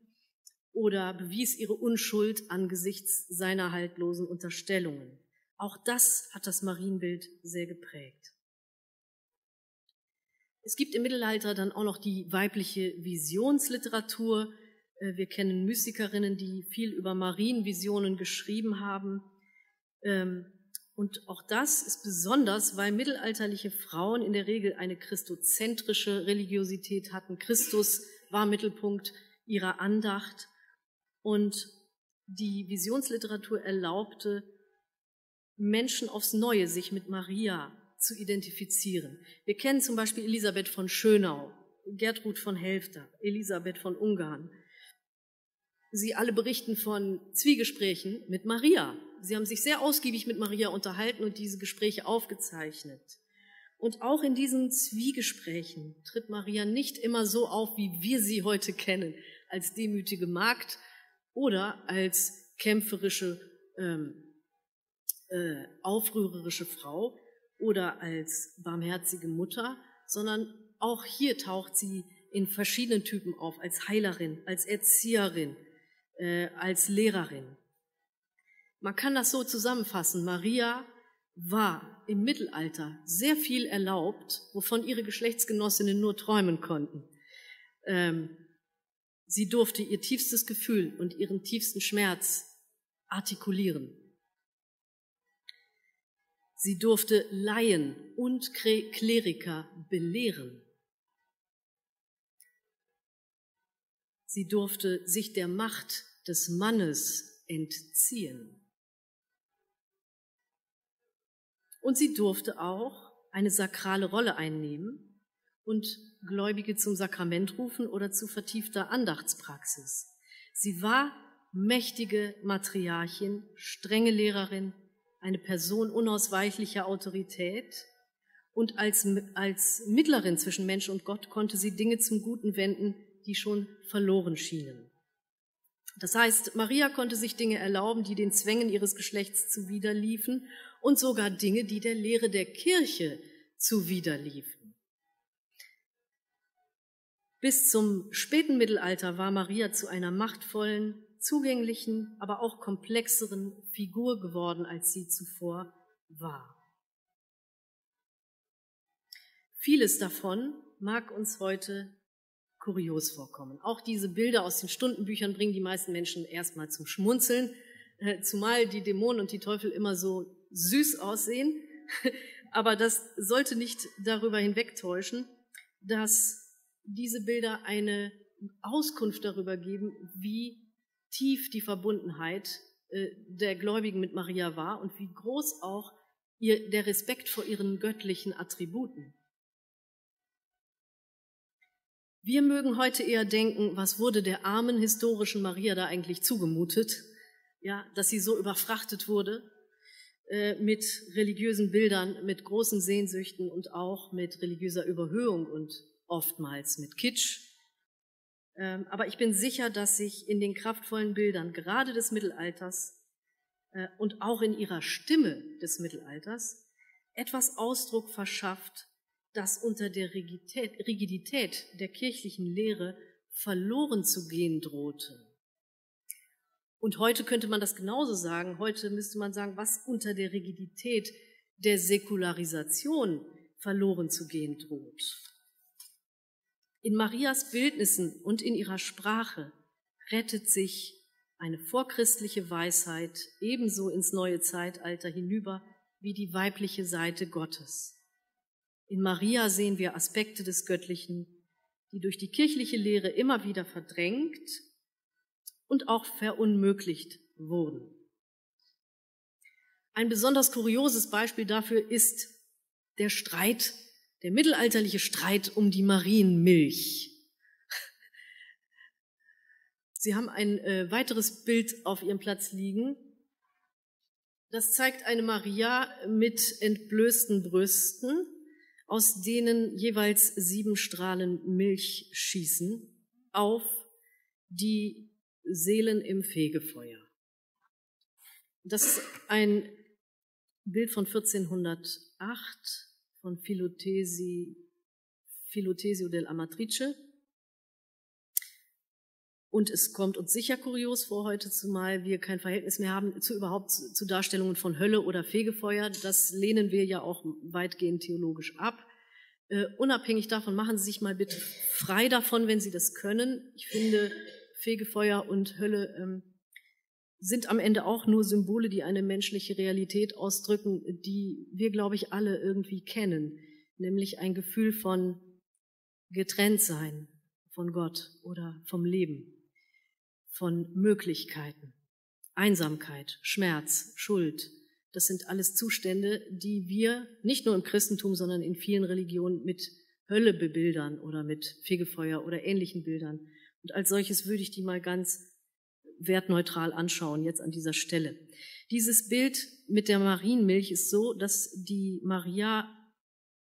oder bewies ihre Unschuld angesichts seiner haltlosen Unterstellungen. Auch das hat das Marienbild sehr geprägt. Es gibt im Mittelalter dann auch noch die weibliche Visionsliteratur. Äh, wir kennen Mystikerinnen, die viel über Marienvisionen geschrieben haben. Ähm, und auch das ist besonders, weil mittelalterliche Frauen in der Regel eine christozentrische Religiosität hatten. Christus war Mittelpunkt ihrer Andacht und die Visionsliteratur erlaubte Menschen aufs Neue, sich mit Maria zu identifizieren. Wir kennen zum Beispiel Elisabeth von Schönau, Gertrud von Helfter, Elisabeth von Ungarn. Sie alle berichten von Zwiegesprächen mit Maria. Sie haben sich sehr ausgiebig mit Maria unterhalten und diese Gespräche aufgezeichnet. Und auch in diesen Zwiegesprächen tritt Maria nicht immer so auf, wie wir sie heute kennen, als demütige Magd oder als kämpferische, ähm, äh, aufrührerische Frau, oder als barmherzige Mutter, sondern auch hier taucht sie in verschiedenen Typen auf, als Heilerin, als Erzieherin, äh, als Lehrerin. Man kann das so zusammenfassen. Maria war im Mittelalter sehr viel erlaubt, wovon ihre Geschlechtsgenossinnen nur träumen konnten. Ähm, sie durfte ihr tiefstes Gefühl und ihren tiefsten Schmerz artikulieren. Sie durfte Laien und Kleriker belehren. Sie durfte sich der Macht des Mannes entziehen. Und sie durfte auch eine sakrale Rolle einnehmen und Gläubige zum Sakrament rufen oder zu vertiefter Andachtspraxis. Sie war mächtige Matriarchin, strenge Lehrerin, eine Person unausweichlicher Autorität und als, als Mittlerin zwischen Mensch und Gott konnte sie Dinge zum Guten wenden, die schon verloren schienen. Das heißt, Maria konnte sich Dinge erlauben, die den Zwängen ihres Geschlechts zuwiderliefen und sogar Dinge, die der Lehre der Kirche zuwiderliefen. Bis zum späten Mittelalter war Maria zu einer machtvollen, zugänglichen, aber auch komplexeren Figur geworden, als sie zuvor war. Vieles davon mag uns heute kurios vorkommen. Auch diese Bilder aus den Stundenbüchern bringen die meisten Menschen erstmal zum Schmunzeln, äh, zumal die Dämonen und die Teufel immer so süß aussehen. Aber das sollte nicht darüber hinwegtäuschen, dass diese Bilder eine Auskunft darüber geben, wie tief die Verbundenheit äh, der Gläubigen mit Maria war und wie groß auch ihr, der Respekt vor ihren göttlichen Attributen. Wir mögen heute eher denken, was wurde der armen historischen Maria da eigentlich zugemutet? Ja, dass sie so überfrachtet wurde äh, mit religiösen Bildern, mit großen Sehnsüchten und auch mit religiöser Überhöhung und oftmals mit Kitsch. Ähm, aber ich bin sicher, dass sich in den kraftvollen Bildern gerade des Mittelalters äh, und auch in ihrer Stimme des Mittelalters etwas Ausdruck verschafft, das unter der Rigidität, Rigidität der kirchlichen Lehre verloren zu gehen drohte. Und heute könnte man das genauso sagen. Heute müsste man sagen, was unter der Rigidität der Säkularisation verloren zu gehen droht. In Marias Bildnissen und in ihrer Sprache rettet sich eine vorchristliche Weisheit ebenso ins neue Zeitalter hinüber wie die weibliche Seite Gottes. In Maria sehen wir Aspekte des Göttlichen, die durch die kirchliche Lehre immer wieder verdrängt und auch verunmöglicht wurden. Ein besonders kurioses Beispiel dafür ist der Streit, der mittelalterliche Streit um die Marienmilch. Sie haben ein äh, weiteres Bild auf Ihrem Platz liegen. Das zeigt eine Maria mit entblößten Brüsten aus denen jeweils sieben Strahlen Milch schießen, auf die Seelen im Fegefeuer. Das ist ein Bild von 1408 von Filotesi, Filotesio del Amatrice. Und es kommt uns sicher kurios vor heute, zumal wir kein Verhältnis mehr haben zu überhaupt zu Darstellungen von Hölle oder Fegefeuer. Das lehnen wir ja auch weitgehend theologisch ab. Uh, unabhängig davon, machen Sie sich mal bitte frei davon, wenn Sie das können. Ich finde, Fegefeuer und Hölle ähm, sind am Ende auch nur Symbole, die eine menschliche Realität ausdrücken, die wir, glaube ich, alle irgendwie kennen, nämlich ein Gefühl von Getrenntsein von Gott oder vom Leben von Möglichkeiten. Einsamkeit, Schmerz, Schuld, das sind alles Zustände, die wir nicht nur im Christentum, sondern in vielen Religionen mit Hölle bebildern oder mit Fegefeuer oder ähnlichen Bildern. Und als solches würde ich die mal ganz wertneutral anschauen, jetzt an dieser Stelle. Dieses Bild mit der Marienmilch ist so, dass die Maria,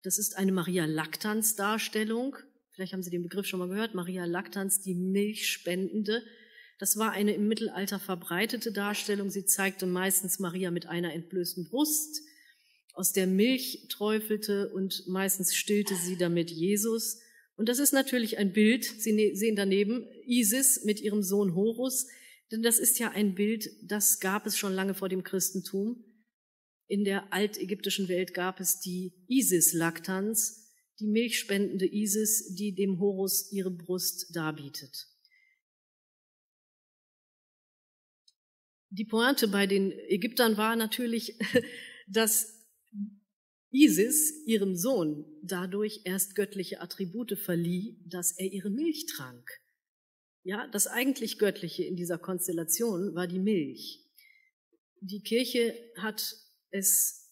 das ist eine Maria Lactans Darstellung. Vielleicht haben Sie den Begriff schon mal gehört. Maria Lactans, die Milchspendende. Das war eine im Mittelalter verbreitete Darstellung. Sie zeigte meistens Maria mit einer entblößten Brust, aus der Milch träufelte und meistens stillte sie damit Jesus. Und das ist natürlich ein Bild. Sie ne-, sehen daneben Isis mit ihrem Sohn Horus, denn das ist ja ein Bild, das gab es schon lange vor dem Christentum. In der altägyptischen Welt gab es die Isis-Laktanz, die milchspendende Isis, die dem Horus ihre Brust darbietet. Die Pointe bei den Ägyptern war natürlich, dass Isis ihrem Sohn dadurch erst göttliche Attribute verlieh, dass er ihre Milch trank. Ja, das eigentlich Göttliche in dieser Konstellation war die Milch. Die Kirche hat es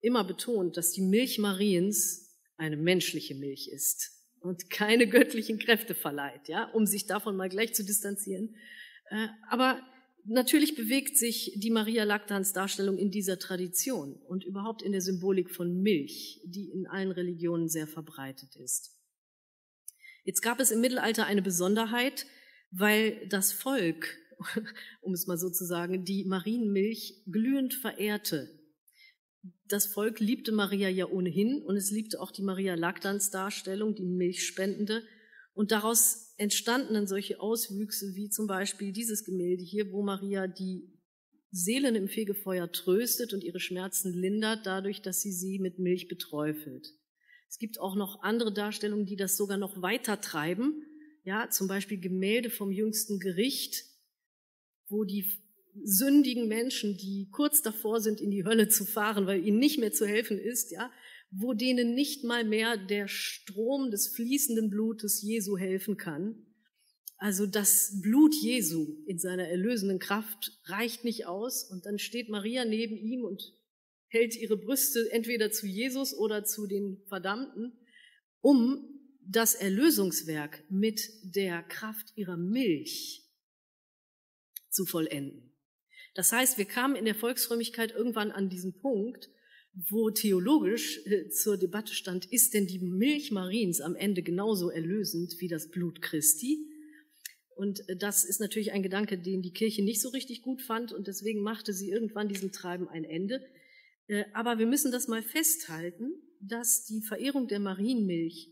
immer betont, dass die Milch Mariens eine menschliche Milch ist und keine göttlichen Kräfte verleiht, ja, um sich davon mal gleich zu distanzieren. Äh, aber natürlich bewegt sich die Maria Lactans Darstellung in dieser Tradition und überhaupt in der Symbolik von Milch, die in allen Religionen sehr verbreitet ist. Jetzt gab es im Mittelalter eine Besonderheit, weil das Volk, um es mal so zu sagen, die Marienmilch glühend verehrte. Das Volk liebte Maria ja ohnehin und es liebte auch die Maria Lactans Darstellung, die Milchspendende. Und daraus entstanden dann solche Auswüchse wie zum Beispiel dieses Gemälde hier, wo Maria die Seelen im Fegefeuer tröstet und ihre Schmerzen lindert, dadurch, dass sie sie mit Milch beträufelt. Es gibt auch noch andere Darstellungen, die das sogar noch weiter treiben. Ja, zum Beispiel Gemälde vom jüngsten Gericht, wo die sündigen Menschen, die kurz davor sind, in die Hölle zu fahren, weil ihnen nicht mehr zu helfen ist, ja, wo denen nicht mal mehr der Strom des fließenden Blutes Jesu helfen kann. Also das Blut Jesu in seiner erlösenden Kraft reicht nicht aus und dann steht Maria neben ihm und hält ihre Brüste entweder zu Jesus oder zu den Verdammten, um das Erlösungswerk mit der Kraft ihrer Milch zu vollenden. Das heißt, wir kamen in der Volksfrömmigkeit irgendwann an diesen Punkt, wo theologisch äh, zur Debatte stand, ist denn die Milch Mariens am Ende genauso erlösend wie das Blut Christi? Und äh, das ist natürlich ein Gedanke, den die Kirche nicht so richtig gut fand und deswegen machte sie irgendwann diesem Treiben ein Ende. Äh, aber wir müssen das mal festhalten, dass die Verehrung der Marienmilch,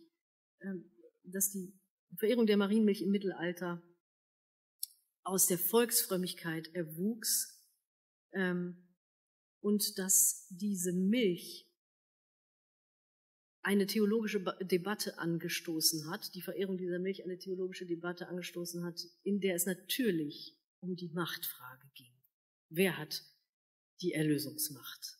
dass die Verehrung der Marienmilch im Mittelalter aus der Volksfrömmigkeit erwuchs ähm, und dass diese Milch eine theologische Debatte angestoßen hat, die Verehrung dieser Milch eine theologische Debatte angestoßen hat, in der es natürlich um die Machtfrage ging. Wer hat die Erlösungsmacht?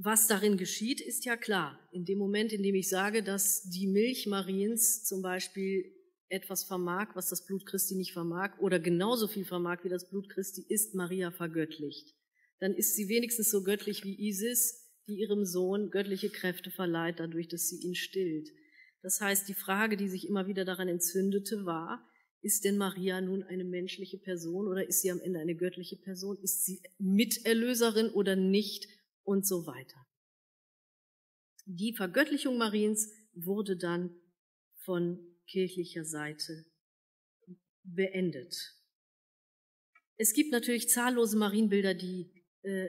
Was darin geschieht, ist ja klar. In dem Moment, in dem ich sage, dass die Milch Mariens zum Beispiel etwas vermag, was das Blut Christi nicht vermag, oder genauso viel vermag wie das Blut Christi, ist Maria vergöttlicht dann ist sie wenigstens so göttlich wie Isis, die ihrem Sohn göttliche Kräfte verleiht, dadurch, dass sie ihn stillt. Das heißt, die Frage, die sich immer wieder daran entzündete, war, ist denn Maria nun eine menschliche Person oder ist sie am Ende eine göttliche Person? Ist sie Miterlöserin oder nicht? Und so weiter. Die Vergöttlichung Mariens wurde dann von kirchlicher Seite beendet. Es gibt natürlich zahllose Marienbilder, die äh,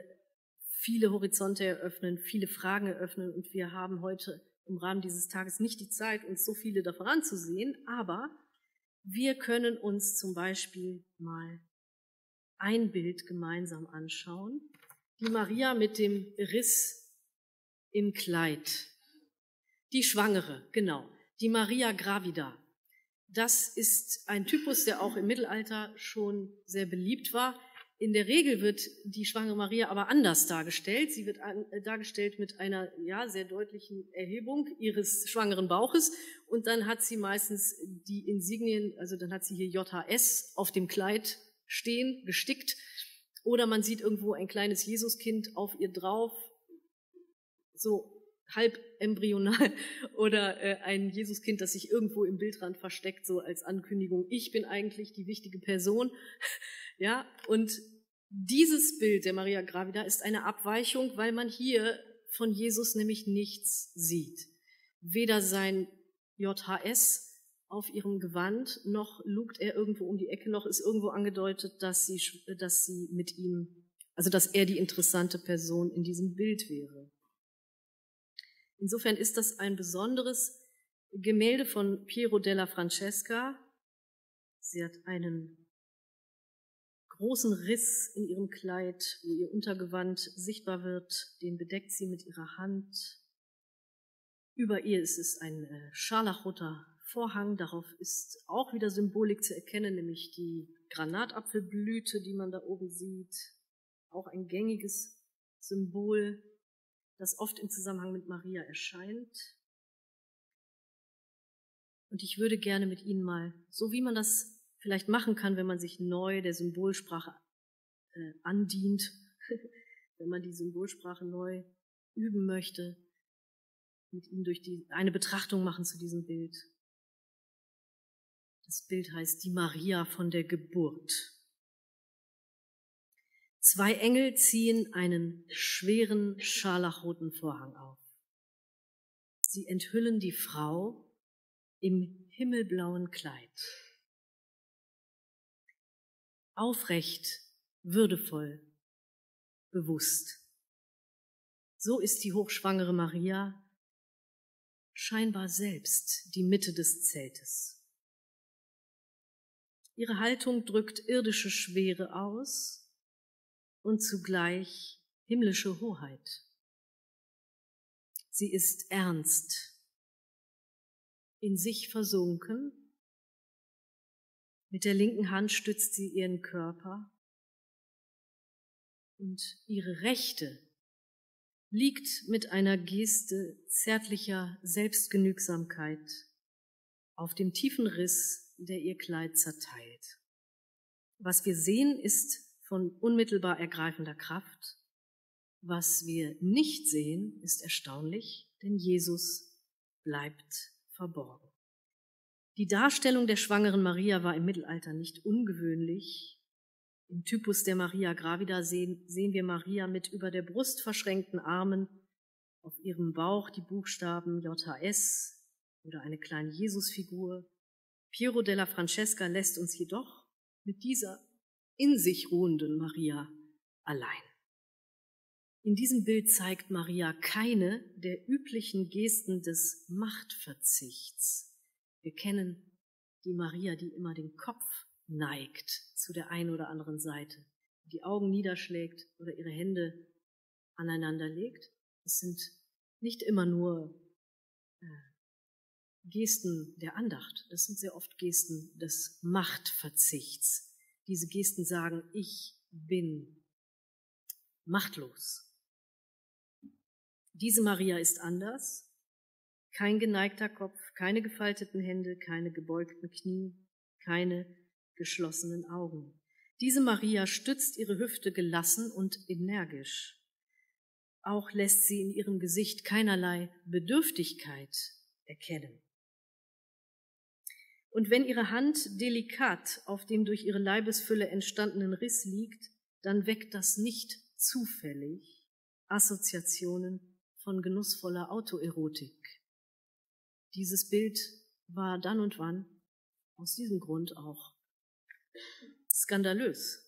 viele Horizonte eröffnen, viele Fragen eröffnen und wir haben heute im Rahmen dieses Tages nicht die Zeit, uns so viele davon anzusehen, aber wir können uns zum Beispiel mal ein Bild gemeinsam anschauen. Die Maria mit dem Riss im Kleid. Die Schwangere, genau. Die Maria Gravida. Das ist ein Typus, der auch im Mittelalter schon sehr beliebt war. In der Regel wird die schwangere Maria aber anders dargestellt. Sie wird äh, dargestellt mit einer ja, sehr deutlichen Erhebung ihres schwangeren Bauches und dann hat sie meistens die Insignien, also dann hat sie hier JHS auf dem Kleid stehen, gestickt oder man sieht irgendwo ein kleines Jesuskind auf ihr drauf, so halb embryonal oder äh, ein Jesuskind, das sich irgendwo im Bildrand versteckt, so als Ankündigung, ich bin eigentlich die wichtige Person. Ja, und dieses Bild der Maria Gravida ist eine Abweichung, weil man hier von Jesus nämlich nichts sieht. Weder sein JHS auf ihrem Gewand, noch lugt er irgendwo um die Ecke, noch ist irgendwo angedeutet, dass sie, dass sie mit ihm, also dass er die interessante Person in diesem Bild wäre. Insofern ist das ein besonderes Gemälde von Piero della Francesca. Sie hat einen großen Riss in ihrem Kleid, wo ihr Untergewand sichtbar wird, den bedeckt sie mit ihrer Hand. Über ihr ist es ein äh, scharlachroter Vorhang, darauf ist auch wieder Symbolik zu erkennen, nämlich die Granatapfelblüte, die man da oben sieht, auch ein gängiges Symbol. das oft im Zusammenhang mit Maria erscheint. Und ich würde gerne mit Ihnen mal, so wie man das vielleicht machen kann, wenn man sich neu der Symbolsprache äh, andient, wenn man die Symbolsprache neu üben möchte, mit Ihnen durch die, eine Betrachtung machen zu diesem Bild. Das Bild heißt die Maria von der Geburt. Zwei Engel ziehen einen schweren scharlachroten Vorhang auf. Sie enthüllen die Frau im himmelblauen Kleid. Aufrecht, würdevoll, bewusst. So ist die hochschwangere Maria scheinbar selbst die Mitte des Zeltes. Ihre Haltung drückt irdische Schwere aus und zugleich himmlische Hoheit. Sie ist ernst, in sich versunken. Mit der linken Hand stützt sie ihren Körper und ihre rechte liegt mit einer Geste zärtlicher Selbstgenügsamkeit auf dem tiefen Riss, der ihr Kleid zerteilt. Was wir sehen, ist von unmittelbar ergreifender Kraft. Was wir nicht sehen, ist erstaunlich, denn Jesus bleibt verborgen. Die Darstellung der schwangeren Maria war im Mittelalter nicht ungewöhnlich. Im Typus der Maria Gravida sehen, sehen wir Maria mit über der Brust verschränkten Armen, auf ihrem Bauch die Buchstaben JHS oder eine kleine Jesusfigur. Piero della Francesca lässt uns jedoch mit dieser in sich ruhenden Maria allein. In diesem Bild zeigt Maria keine der üblichen Gesten des Machtverzichts. Wir kennen die Maria, die immer den Kopf neigt zu der einen oder anderen Seite, die Augen niederschlägt oder ihre Hände aneinander legt. Es sind nicht immer nur Gesten der Andacht, das sind sehr oft Gesten des Machtverzichts. Diese Gesten sagen, ich bin machtlos. Diese Maria ist anders. Kein geneigter Kopf, keine gefalteten Hände, keine gebeugten Knie, keine geschlossenen Augen. Diese Maria stützt ihre Hüfte gelassen und energisch. Auch lässt sie in ihrem Gesicht keinerlei Bedürftigkeit erkennen. Und wenn ihre Hand delikat auf dem durch ihre Leibesfülle entstandenen Riss liegt, dann weckt das nicht zufällig Assoziationen von genussvoller Autoerotik. Dieses Bild war dann und wann aus diesem Grund auch skandalös.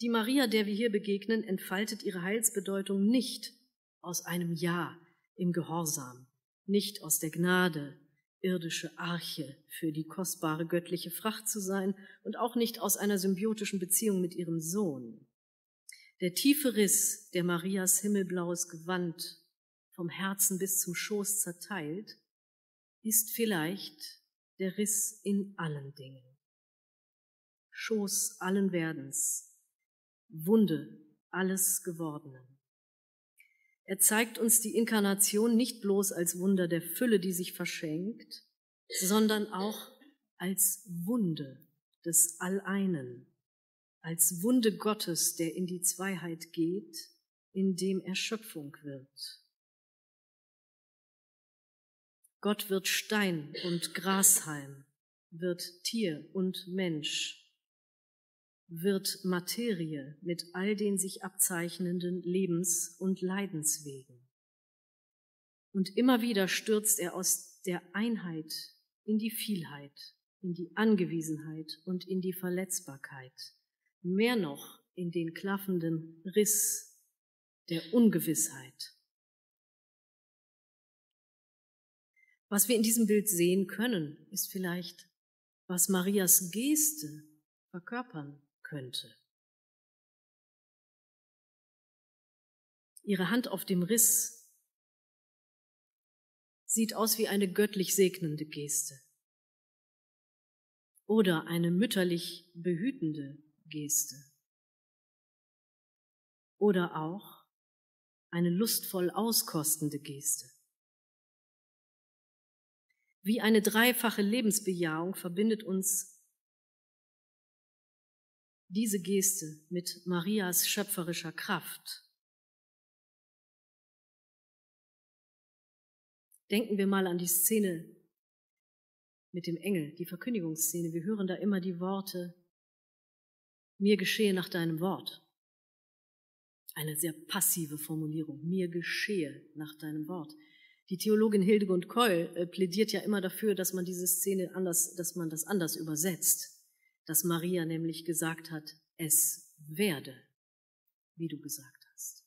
Die Maria, der wir hier begegnen, entfaltet ihre Heilsbedeutung nicht aus einem Ja im Gehorsam, nicht aus der Gnade irdische Arche für die kostbare göttliche Fracht zu sein und auch nicht aus einer symbiotischen Beziehung mit ihrem Sohn. Der tiefe Riss, der Marias himmelblaues Gewand vom Herzen bis zum Schoß zerteilt, ist vielleicht der Riss in allen Dingen. Schoß allen Werdens, Wunde alles Gewordenen. Er zeigt uns die Inkarnation nicht bloß als Wunder der Fülle, die sich verschenkt, sondern auch als Wunde des Alleinen, als Wunde Gottes, der in die Zweiheit geht, in dem Erschöpfung wird. Gott wird Stein und Grashalm, wird Tier und Mensch, wird Materie mit all den sich abzeichnenden Lebens- und Leidenswegen. Und immer wieder stürzt er aus der Einheit in die Vielheit, in die Angewiesenheit und in die Verletzbarkeit, mehr noch in den klaffenden Riss der Ungewissheit. Was wir in diesem Bild sehen können, ist vielleicht, was Marias Geste verkörpern könnte. Ihre Hand auf dem Riss sieht aus wie eine göttlich segnende Geste oder eine mütterlich behütende Geste. oder auch eine lustvoll auskostende Geste. Wie eine dreifache Lebensbejahung verbindet uns diese Geste mit Marias schöpferischer Kraft. Denken wir mal an die Szene mit dem Engel, die Verkündigungsszene. Wir hören da immer die Worte, mir geschehe nach deinem Wort. Eine sehr passive Formulierung, mir geschehe nach deinem Wort. Die Theologin Hildegund Keul äh, plädiert ja immer dafür, dass man diese Szene anders, dass man das anders übersetzt. Dass Maria nämlich gesagt hat, es werde, wie du gesagt hast.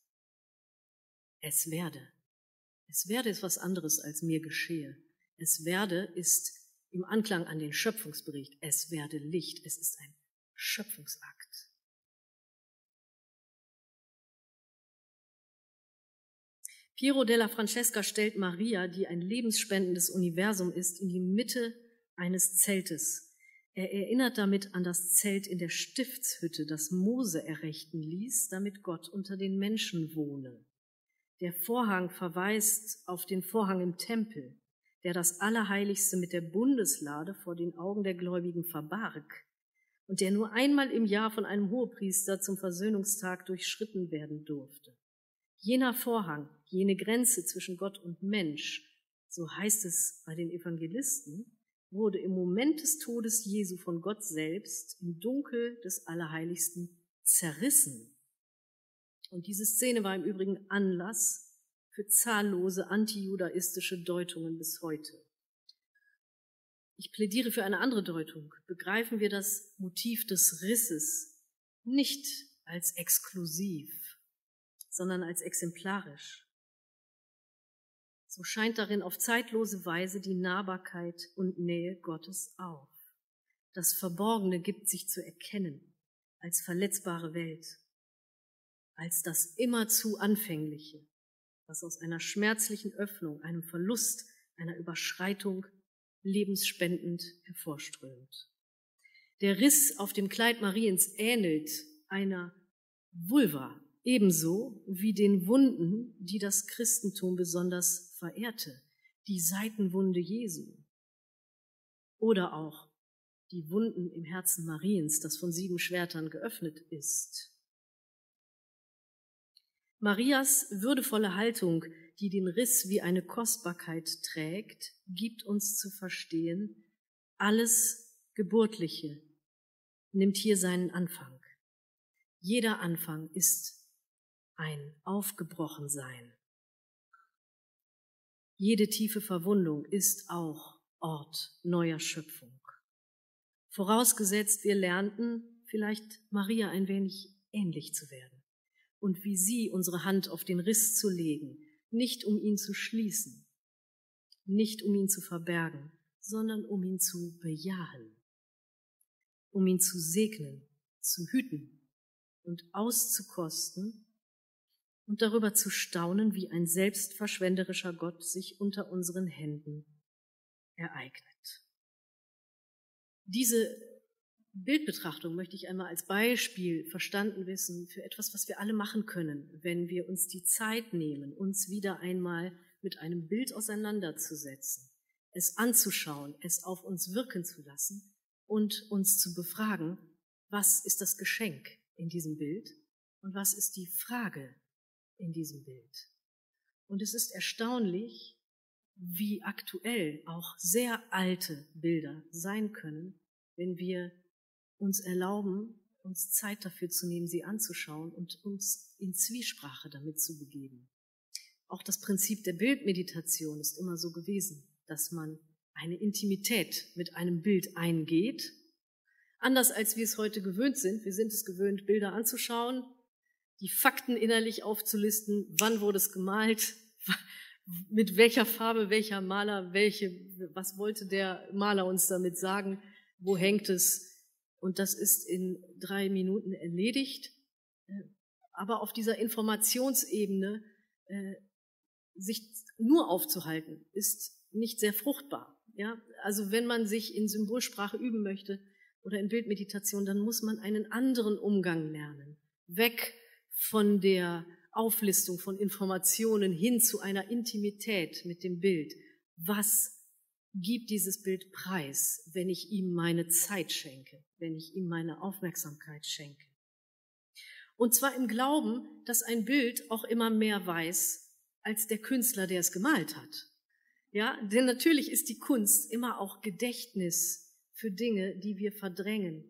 Es werde. Es werde ist was anderes als mir geschehe. Es werde ist im Anklang an den Schöpfungsbericht. Es werde Licht. Es ist ein Schöpfungsakt. Piero della Francesca stellt Maria, die ein lebensspendendes Universum ist, in die Mitte eines Zeltes. Er erinnert damit an das Zelt in der Stiftshütte, das Mose errichten ließ, damit Gott unter den Menschen wohne. Der Vorhang verweist auf den Vorhang im Tempel, der das Allerheiligste mit der Bundeslade vor den Augen der Gläubigen verbarg und der nur einmal im Jahr von einem Hohepriester zum Versöhnungstag durchschritten werden durfte. Jener Vorhang, jene Grenze zwischen Gott und Mensch, so heißt es bei den Evangelisten, wurde im Moment des Todes Jesu von Gott selbst im Dunkel des Allerheiligsten zerrissen und diese Szene war im Übrigen Anlass für zahllose antijudaistische Deutungen bis heute. Ich plädiere für eine andere Deutung. Begreifen wir das Motiv des Risses nicht als exklusiv, sondern als exemplarisch. So scheint darin auf zeitlose Weise die Nahbarkeit und Nähe Gottes auf. Das Verborgene gibt sich zu erkennen als verletzbare Welt als das immerzu Anfängliche, was aus einer schmerzlichen Öffnung, einem Verlust, einer Überschreitung lebensspendend hervorströmt. Der Riss auf dem Kleid Mariens ähnelt einer Vulva, ebenso wie den Wunden, die das Christentum besonders verehrte, die Seitenwunde Jesu. Oder auch die Wunden im Herzen Mariens, das von sieben Schwertern geöffnet ist. Marias würdevolle Haltung, die den Riss wie eine Kostbarkeit trägt, gibt uns zu verstehen, alles Geburtliche nimmt hier seinen Anfang. Jeder Anfang ist ein Aufgebrochensein. Jede tiefe Verwundung ist auch Ort neuer Schöpfung. Vorausgesetzt, wir lernten vielleicht Maria ein wenig ähnlich zu werden und wie sie unsere Hand auf den Riss zu legen, nicht um ihn zu schließen, nicht um ihn zu verbergen, sondern um ihn zu bejahen, um ihn zu segnen, zu hüten und auszukosten und darüber zu staunen, wie ein selbstverschwenderischer Gott sich unter unseren Händen ereignet. Diese Bildbetrachtung möchte ich einmal als Beispiel verstanden wissen für etwas, was wir alle machen können, wenn wir uns die Zeit nehmen, uns wieder einmal mit einem Bild auseinanderzusetzen, es anzuschauen, es auf uns wirken zu lassen und uns zu befragen, was ist das Geschenk in diesem Bild und was ist die Frage in diesem Bild. Und es ist erstaunlich, wie aktuell auch sehr alte Bilder sein können, wenn wir uns erlauben, uns Zeit dafür zu nehmen, sie anzuschauen und uns in Zwiesprache damit zu begeben. Auch das Prinzip der Bildmeditation ist immer so gewesen, dass man eine Intimität mit einem Bild eingeht, anders als wir es heute gewöhnt sind. Wir sind es gewöhnt, Bilder anzuschauen, die Fakten innerlich aufzulisten, wann wurde es gemalt, mit welcher Farbe, welcher Maler, welche, was wollte der Maler uns damit sagen, wo hängt es, und das ist in drei Minuten erledigt. Äh, aber auf dieser Informationsebene äh, sich nur aufzuhalten, ist nicht sehr fruchtbar. Ja, also wenn man sich in Symbolsprache üben möchte oder in Bildmeditation, dann muss man einen anderen Umgang lernen. Weg von der Auflistung von Informationen hin zu einer Intimität mit dem Bild. Was gibt dieses Bild preis, wenn ich ihm meine Zeit schenke, wenn ich ihm meine Aufmerksamkeit schenke? Und zwar im Glauben, dass ein Bild auch immer mehr weiß als der Künstler, der es gemalt hat. Ja, denn natürlich ist die Kunst immer auch Gedächtnis für Dinge, die wir verdrängen,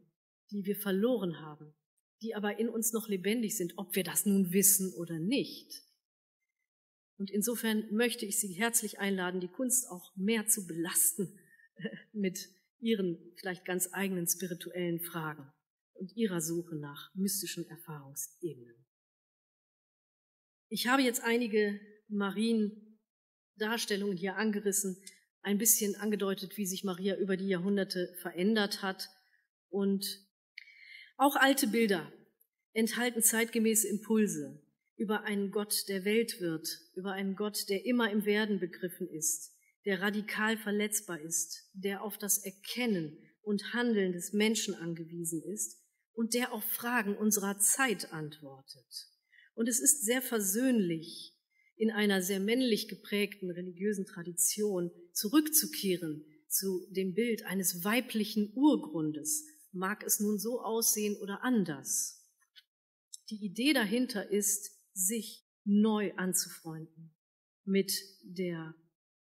die wir verloren haben, die aber in uns noch lebendig sind, ob wir das nun wissen oder nicht. Und insofern möchte ich Sie herzlich einladen, die Kunst auch mehr zu belasten mit ihren vielleicht ganz eigenen spirituellen Fragen und ihrer Suche nach mystischen Erfahrungsebenen. Ich habe jetzt einige Mariendarstellungen hier angerissen, ein bisschen angedeutet, wie sich Maria über die Jahrhunderte verändert hat. Und auch alte Bilder enthalten zeitgemäße Impulse über einen Gott, der Welt wird, über einen Gott, der immer im Werden begriffen ist, der radikal verletzbar ist, der auf das Erkennen und Handeln des Menschen angewiesen ist und der auf Fragen unserer Zeit antwortet. Und es ist sehr versöhnlich, in einer sehr männlich geprägten religiösen Tradition zurückzukehren zu dem Bild eines weiblichen Urgrundes, mag es nun so aussehen oder anders. Die Idee dahinter ist, sich neu anzufreunden mit der,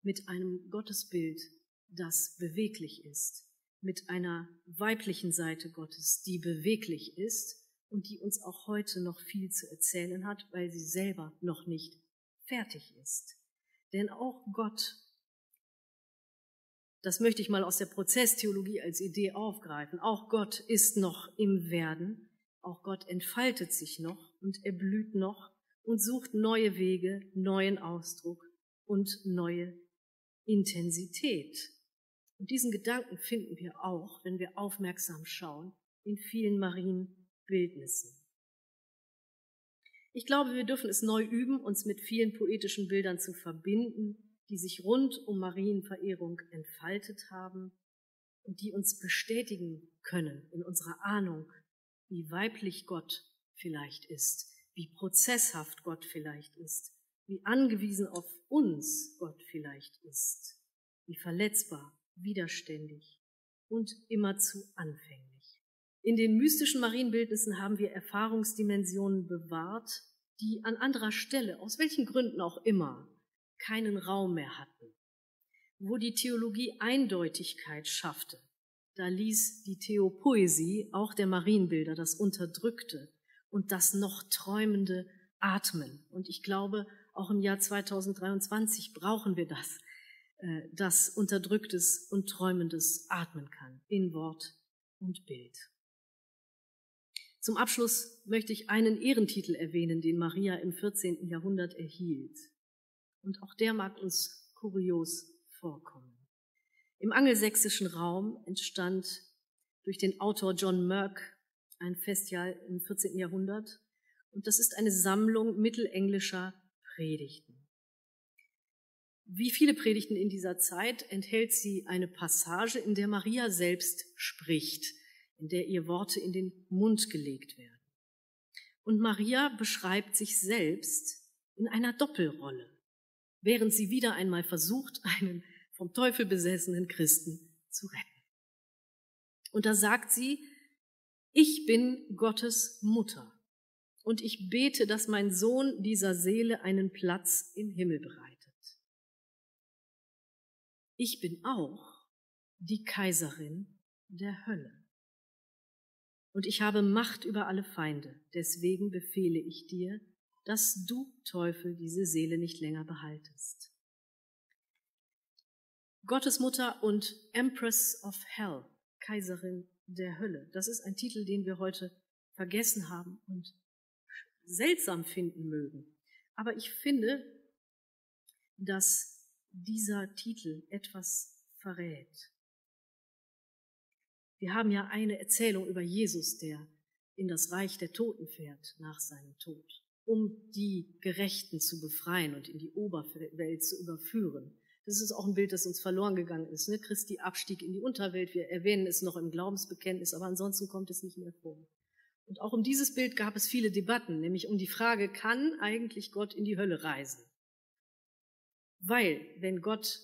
mit einem Gottesbild, das beweglich ist, mit einer weiblichen Seite Gottes, die beweglich ist und die uns auch heute noch viel zu erzählen hat, weil sie selber noch nicht fertig ist. Denn auch Gott, das möchte ich mal aus der Prozesstheologie als Idee aufgreifen, auch Gott ist noch im Werden, auch Gott entfaltet sich noch und er blüht noch und sucht neue Wege, neuen Ausdruck und neue Intensität. Und diesen Gedanken finden wir auch, wenn wir aufmerksam schauen, in vielen Marienbildnissen. Ich glaube, wir dürfen es neu üben, uns mit vielen poetischen Bildern zu verbinden, die sich rund um Marienverehrung entfaltet haben und die uns bestätigen können in unserer Ahnung, wie weiblich Gott vielleicht ist, wie prozesshaft Gott vielleicht ist, wie angewiesen auf uns Gott vielleicht ist, wie verletzbar widerständig und immerzu anfänglich. In den mystischen Marienbildnissen haben wir Erfahrungsdimensionen bewahrt, die an anderer Stelle, aus welchen Gründen auch immer, keinen Raum mehr hatten. Wo die Theologie Eindeutigkeit schaffte, da ließ die Theopoesie auch der Marienbilder das Unterdrückte und das noch Träumende atmen. Und ich glaube, auch im Jahr 2023 brauchen wir das, äh, das Unterdrücktes und Träumendes atmen kann, in Wort und Bild. Zum Abschluss möchte ich einen Ehrentitel erwähnen, den Maria im 14. Jahrhundert erhielt. Und auch der mag uns kurios vorkommen. Im angelsächsischen Raum entstand durch den Autor John Merck ein Festjahr im 14. Jahrhundert. Und das ist eine Sammlung mittelenglischer Predigten. Wie viele Predigten in dieser Zeit enthält sie eine Passage, in der Maria selbst spricht, in der ihr Worte in den Mund gelegt werden. Und Maria beschreibt sich selbst in einer Doppelrolle, während sie wieder einmal versucht, einen vom Teufel besessenen Christen zu retten. Und da sagt sie, ich bin Gottes Mutter und ich bete, dass mein Sohn dieser Seele einen Platz im Himmel bereitet ich bin auch die Kaiserin der Hölle. Und ich habe Macht über alle Feinde. Deswegen befehle ich dir, dass du, Teufel, diese Seele nicht länger behaltest. Gottes Mutter und Empress of Hell, Kaiserin der Hölle. Das ist ein Titel, den wir heute vergessen haben und seltsam finden mögen. Aber ich finde, dass dieser Titel etwas verrät. Wir haben ja eine Erzählung über Jesus, der in das Reich der Toten fährt nach seinem Tod, um die Gerechten zu befreien und in die Oberwelt zu überführen. Das ist auch ein Bild, das uns verloren gegangen ist. Ne? Christi Abstieg in die Unterwelt. Wir erwähnen es noch im Glaubensbekenntnis, aber ansonsten kommt es nicht mehr vor. Und auch um dieses Bild gab es viele Debatten, nämlich um die Frage, kann eigentlich Gott in die Hölle reisen? Weil, wenn Gott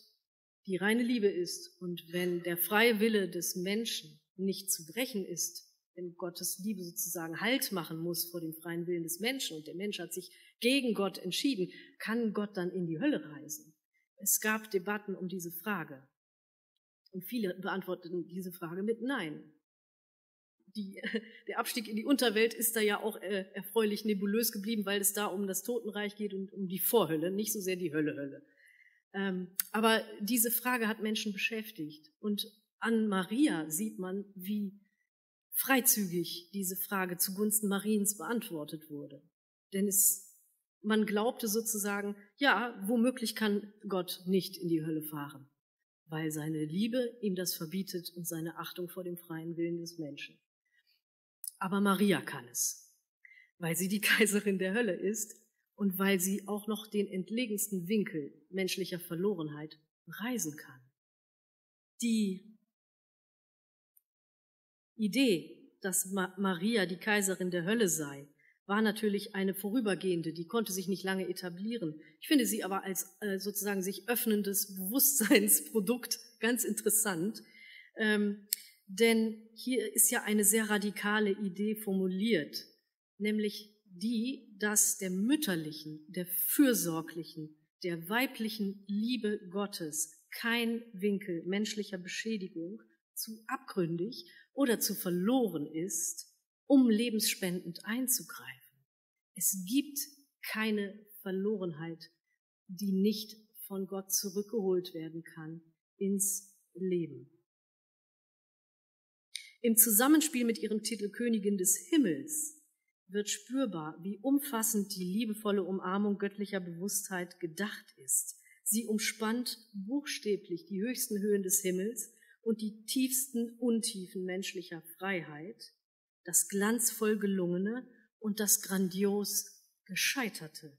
die reine Liebe ist und wenn der freie Wille des Menschen nicht zu brechen ist, wenn Gottes Liebe sozusagen Halt machen muss vor dem freien Willen des Menschen und der Mensch hat sich gegen Gott entschieden, kann Gott dann in die Hölle reisen? Es gab Debatten um diese Frage. Und viele beantworteten diese Frage mit Nein die, der Abstieg in die Unterwelt ist da ja auch äh, erfreulich nebulös geblieben, weil es da um das Totenreich geht und um die Vorhölle, nicht so sehr die Hölle, Hölle. Ähm, aber diese Frage hat Menschen beschäftigt. Und an Maria sieht man, wie freizügig diese Frage zugunsten Mariens beantwortet wurde. Denn es, man glaubte sozusagen, ja, womöglich kann Gott nicht in die Hölle fahren, weil seine Liebe ihm das verbietet und seine Achtung vor dem freien Willen des Menschen. Aber Maria kann es, weil sie die Kaiserin der Hölle ist und weil sie auch noch den entlegensten Winkel menschlicher Verlorenheit reisen kann. Die Idee, dass Maria die Kaiserin der Hölle sei, war natürlich eine vorübergehende, die konnte sich nicht lange etablieren. Ich finde sie aber als äh, sozusagen sich öffnendes Bewusstseinsprodukt ganz interessant. Ähm, denn hier ist ja eine sehr radikale Idee formuliert, nämlich die, dass der mütterlichen, der fürsorglichen, der weiblichen Liebe Gottes kein Winkel menschlicher Beschädigung zu abgründig oder zu verloren ist, um lebensspendend einzugreifen. Es gibt keine Verlorenheit, die nicht von Gott zurückgeholt werden kann ins Leben. Im Zusammenspiel mit ihrem Titel Königin des Himmels wird spürbar, wie umfassend die liebevolle Umarmung göttlicher Bewusstheit gedacht ist. Sie umspannt buchstäblich die höchsten Höhen des Himmels und die tiefsten Untiefen menschlicher Freiheit, das glanzvoll gelungene und das grandios gescheiterte,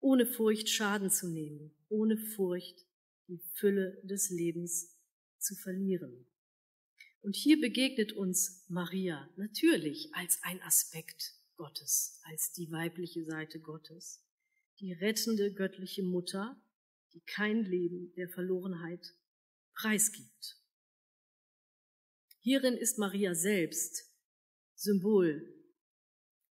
ohne Furcht Schaden zu nehmen, ohne Furcht die Fülle des Lebens zu verlieren. Und hier begegnet uns Maria natürlich als ein Aspekt Gottes, als die weibliche Seite Gottes, die rettende göttliche Mutter, die kein Leben der Verlorenheit preisgibt. Hierin ist Maria selbst Symbol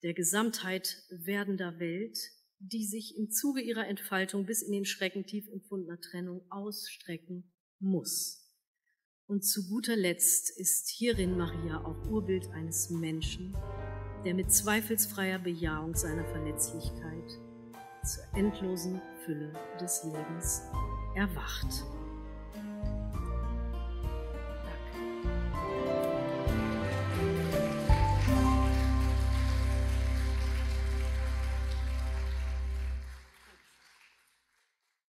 der Gesamtheit werdender Welt, die sich im Zuge ihrer Entfaltung bis in den Schrecken tief empfundener Trennung ausstrecken muss. Und zu guter Letzt ist hierin Maria auch Urbild eines Menschen, der mit zweifelsfreier Bejahung seiner Verletzlichkeit zur endlosen Fülle des Lebens erwacht.